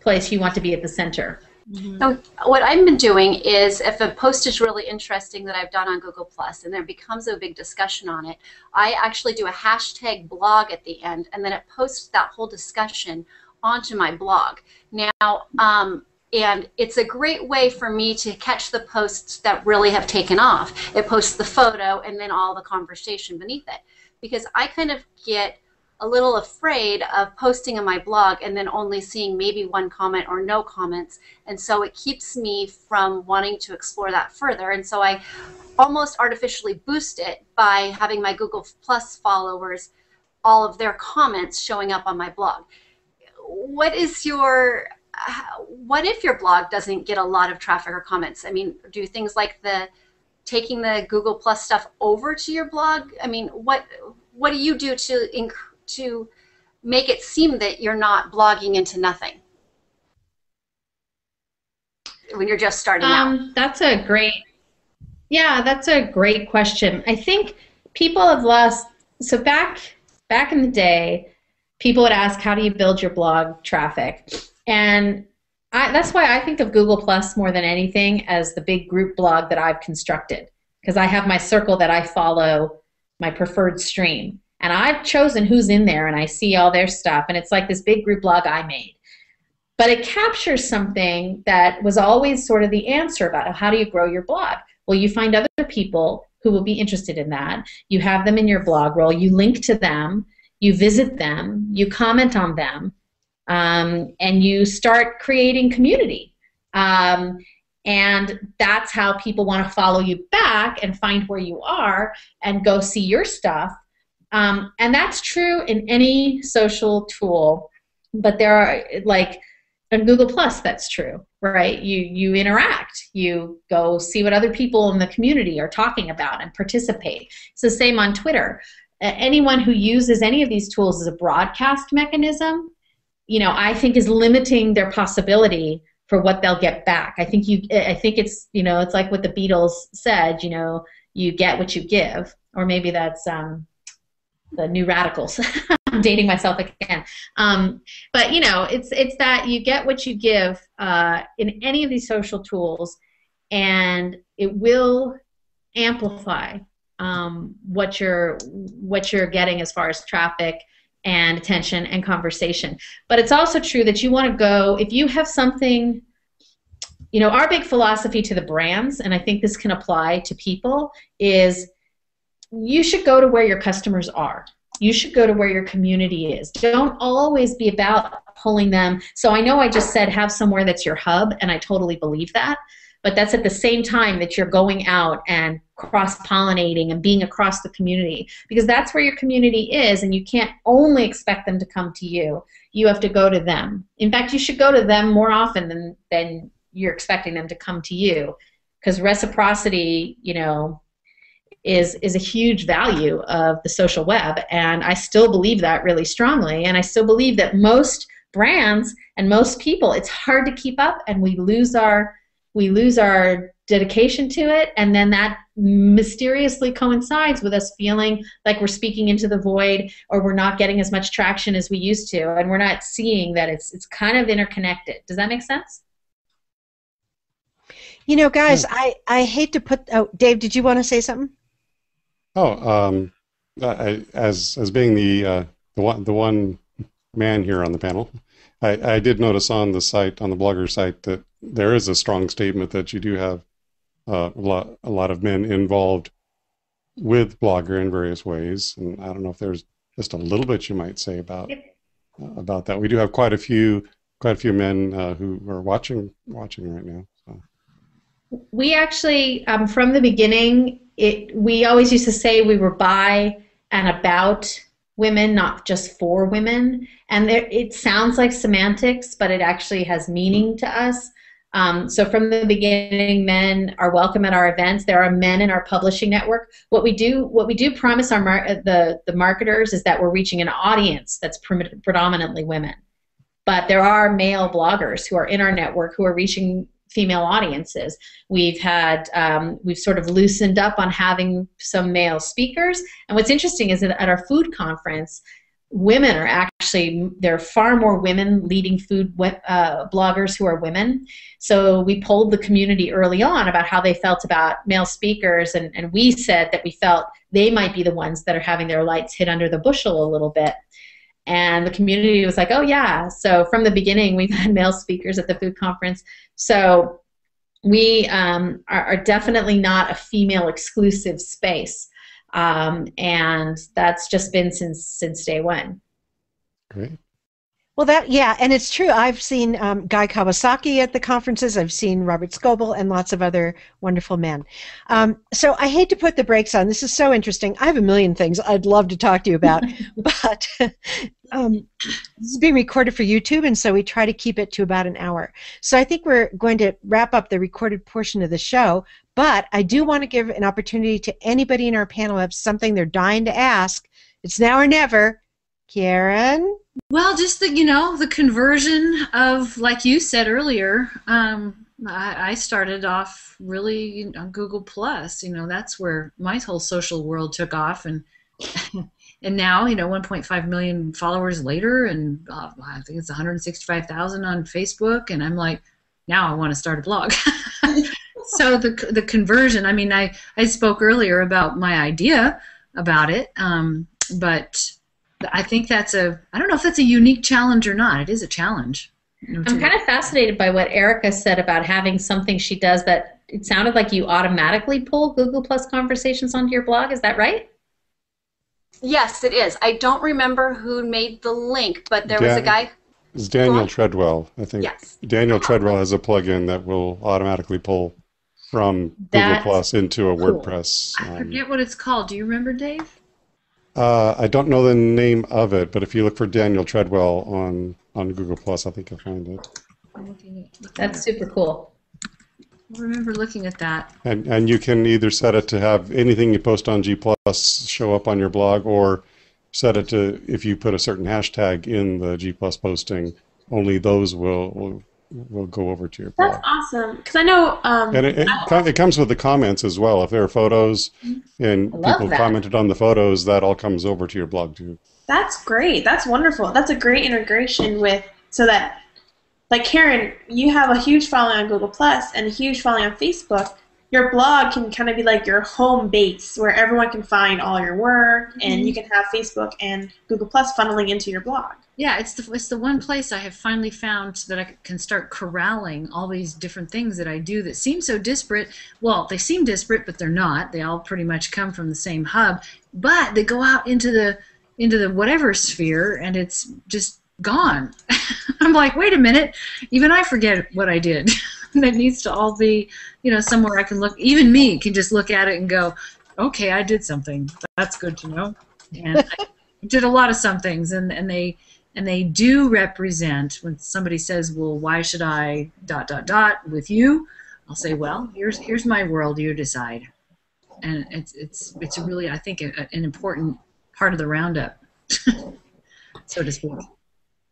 place you want to be at the center. Mm-hmm. So what I've been doing is if a post is really interesting that I've done on Google Plus and there becomes a big discussion on it, I actually do a hashtag blog at the end and then it posts that whole discussion onto my blog. Now, um, and it's a great way for me to catch the posts that really have taken off. It posts the photo and then all the conversation beneath it. Because I kind of get a little afraid of posting on my blog and then only seeing maybe one comment or no comments. And so it keeps me from wanting to explore that further. And so I almost artificially boost it by having my Google Plus followers, all of their comments showing up on my blog. What is your what if your blog doesn't get a lot of traffic or comments? I mean, do things like the taking the Google Plus stuff over to your blog? I mean, what what do you do to to make it seem that you're not blogging into nothing when you're just starting um, out? That's a great, yeah, that's a great question. I think people have lost. So back back in the day, people would ask, "How do you build your blog traffic?" And I, that's why I think of Google Plus more than anything as the big group blog that I've constructed because I have my circle that I follow, my preferred stream, and I've chosen who's in there and I see all their stuff, and it's like this big group blog I made. But it captures something that was always sort of the answer about oh, how do you grow your blog? Well, you find other people who will be interested in that. You have them in your blog roll, you link to them, you visit them, you comment on them, um, and you start creating community. Um, and that's how people want to follow you back and find where you are and go see your stuff. Um, and that's true in any social tool, but there are like on Google Plus, that's true, right? You you interact, you go see what other people in the community are talking about and participate. It's the same on Twitter anyone who uses any of these tools as a broadcast mechanism, you know, I think is limiting their possibility for what they'll get back. I think you I think it's, you know, it's like what the Beatles said, you know, you get what you give, or maybe that's um, the New Radicals. [laughs] I'm dating myself again. Um, but you know, it's it's that you get what you give uh, in any of these social tools, and it will amplify um, what you're what you're getting as far as traffic and attention and conversation. But it's also true that you want to go if you have something. You know, our big philosophy to the brands, and I think this can apply to people, is you should go to where your customers are. You should go to where your community is. Don't always be about pulling them. So I know I just said have somewhere that's your hub, and I totally believe that. But that's at the same time that you're going out and cross pollinating and being across the community because that's where your community is, and you can't only expect them to come to you. You have to go to them. In fact, you should go to them more often than, than you're expecting them to come to you because reciprocity, you know, is is a huge value of the social web and i still believe that really strongly and i still believe that most brands and most people it's hard to keep up and we lose our we lose our dedication to it and then that mysteriously coincides with us feeling like we're speaking into the void or we're not getting as much traction as we used to and we're not seeing that it's it's kind of interconnected. Does that make sense? You know guys i i hate to put oh dave did you want to say something? Oh, um, I, as as being the uh, the one the one man here on the panel, I, I did notice on the site on the BlogHer site that there is a strong statement that you do have uh, a lot a lot of men involved with BlogHer in various ways, and I don't know if there's just a little bit you might say about uh, about that. We do have quite a few quite a few men uh, who are watching watching right now. So. We actually, um, from the beginning, it we always used to say we were by and about women, not just for women. And there, it sounds like semantics, but it actually has meaning to us. Um, so from the beginning, men are welcome at our events. There are men in our publishing network. What we do, what we do promise our mar- the the marketers is that we're reaching an audience that's pre- predominantly women. But there are male bloggers who are in our network who are reaching female audiences. We've had um, we've sort of loosened up on having some male speakers. And what's interesting is that at our food conference, women are actually there are far more women leading food uh, bloggers who are women. So we polled the community early on about how they felt about male speakers, and, and we said that we felt they might be the ones that are having their lights hit under the bushel a little bit and the community was like, oh yeah. So from the beginning, we've had male speakers at the food conference. So we um, are, are, definitely not a female exclusive space, um, and that's just been since since day one. Great. Well, that yeah, and it's true. I've seen um, Guy Kawasaki at the conferences. I've seen Robert Scoble and lots of other wonderful men. Um, so I hate to put the brakes on. This is so interesting. I have a million things I'd love to talk to you about, [laughs] but [laughs] um, this is being recorded for YouTube, and so we try to keep it to about an hour. So I think we're going to wrap up the recorded portion of the show. But I do want to give an opportunity to anybody in our panel have something they're dying to ask. It's now or never. Karen. Well, just the you know the conversion of like you said earlier. Um, I, I started off really on Google Plus. You know that's where my whole social world took off, and [laughs] and now you know 1.5 million followers later, and uh, I think it's 165,000 on Facebook, and I'm like, now I want to start a blog. [laughs] so the the conversion. I mean, I I spoke earlier about my idea about it, um, but I think that's a I don't know if that's a unique challenge or not. It is a challenge. I'm kind of fascinated by what Erika said about having something she does that it sounded like you automatically pull Google Plus conversations onto your blog. Is that right? Yes, it is. I don't remember who made the link, but there Dan- was a guy. It's Daniel Treadwell, I think. Yes. Daniel Treadwell has a plugin that will automatically pull from That's Google Plus into a cool. WordPress. Um, I forget what it's called. Do you remember, Dave? Uh, I don't know the name of it, but if you look for Daniel Treadwell on on Google Plus, I think you'll find it. That's super cool. I remember looking at that. And and you can either set it to have anything you post on G Plus show up on your blog, or set it to if you put a certain hashtag in the G Plus posting, only those will will, will go over to your blog. That's awesome. Because I know. Um, And it, it, com- it comes with the comments as well. If there are photos and people that. commented on the photos, that all comes over to your blog too. That's great. That's wonderful. That's a great integration with so that like Karen, you have a huge following on Google Plus and a huge following on Facebook. Your blog can kind of be like your home base where everyone can find all your work and mm-hmm. you can have Facebook and Google Plus funneling into your blog. Yeah, it's the it's the one place I have finally found that I can start corralling all these different things that I do that seem so disparate. Well, they seem disparate, but they're not. They all pretty much come from the same hub, but they go out into the into the whatever sphere, and it's just gone. [laughs] I'm like, wait a minute, even I forget what I did. [laughs] [laughs] that needs to all be, you know, somewhere I can look. Even me can just look at it and go, okay, I did something. That's good to know. And I [laughs] did a lot of some things, and and they and they do represent when somebody says well why should i dot dot dot with you i'll say well here's here's my world you decide and it's it's it's really i think a, an important part of the roundup [laughs] so to speak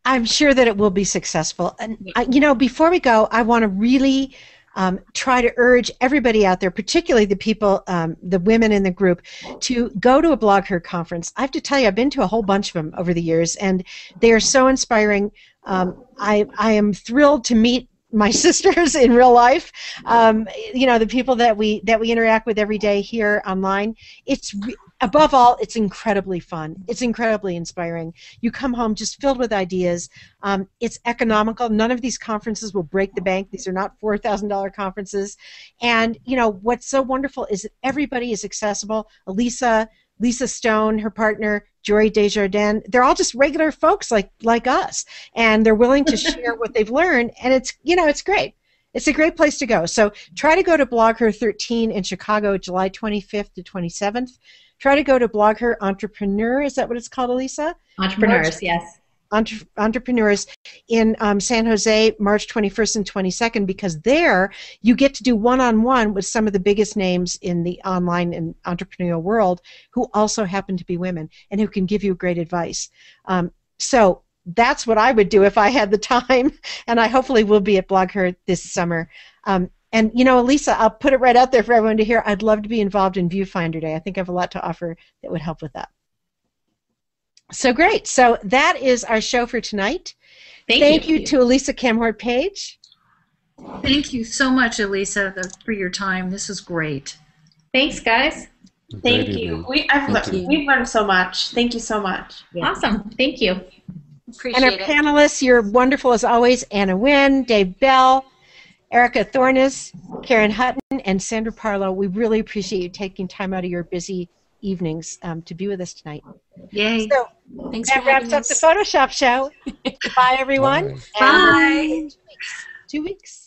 I'm sure that it will be successful. And I, you know, before we go, I want to really um, try to urge everybody out there, particularly the people, um, the women in the group, to go to a BlogHer conference. I have to tell you, I've been to a whole bunch of them over the years, and they are so inspiring. Um, I I am thrilled to meet my [laughs] sisters in real life. Um, you know, the people that we that we interact with every day here online. It's above all, it's incredibly fun. It's incredibly inspiring. You come home just filled with ideas. Um, it's economical. None of these conferences will break the bank. These are not four thousand dollar conferences. And you know what's so wonderful is that everybody is accessible. Elisa, Lisa Stone, her partner, Jory Des Jardins, they're all just regular folks like like us, and they're willing to [laughs] share what they've learned. And it's you know it's great. It's a great place to go. So try to go to BlogHer 13 in Chicago, July 25th to 27th. Try to go to BlogHer Entrepreneur. Is that what it's called, Elisa? Entrepreneurs, yes. Entre- entrepreneurs in um, San Jose, March 21st and 22nd, because there you get to do one-on-one with some of the biggest names in the online and entrepreneurial world, who also happen to be women and who can give you great advice. Um, so that's what I would do if I had the [laughs] time, and I hopefully will be at BlogHer this summer. Um, and you know, Elisa, I'll put it right out there for everyone to hear. I'd love to be involved in Viewfinder Day. I think I have a lot to offer that would help with that. So great. So that is our show for tonight. Thank, Thank you. to Elisa Camahort Page. thank you so much elisa for your time this was great Thanks, guys. Thank Great you. We I've Thank learned, you. we've learned so much. Thank you so much. Awesome. Thank you. Appreciate it. And our it. panelists, you're wonderful as always. Ana Nguyen, Dave Bell, Erika Thornes, Karen Hutton, and Sandra Parlow. We really appreciate you taking time out of your busy evenings um, to be with us tonight. yay So Thanks for that wraps having up the. Photoshop show. Bye, everyone. Bye. Bye. Two weeks. Two weeks.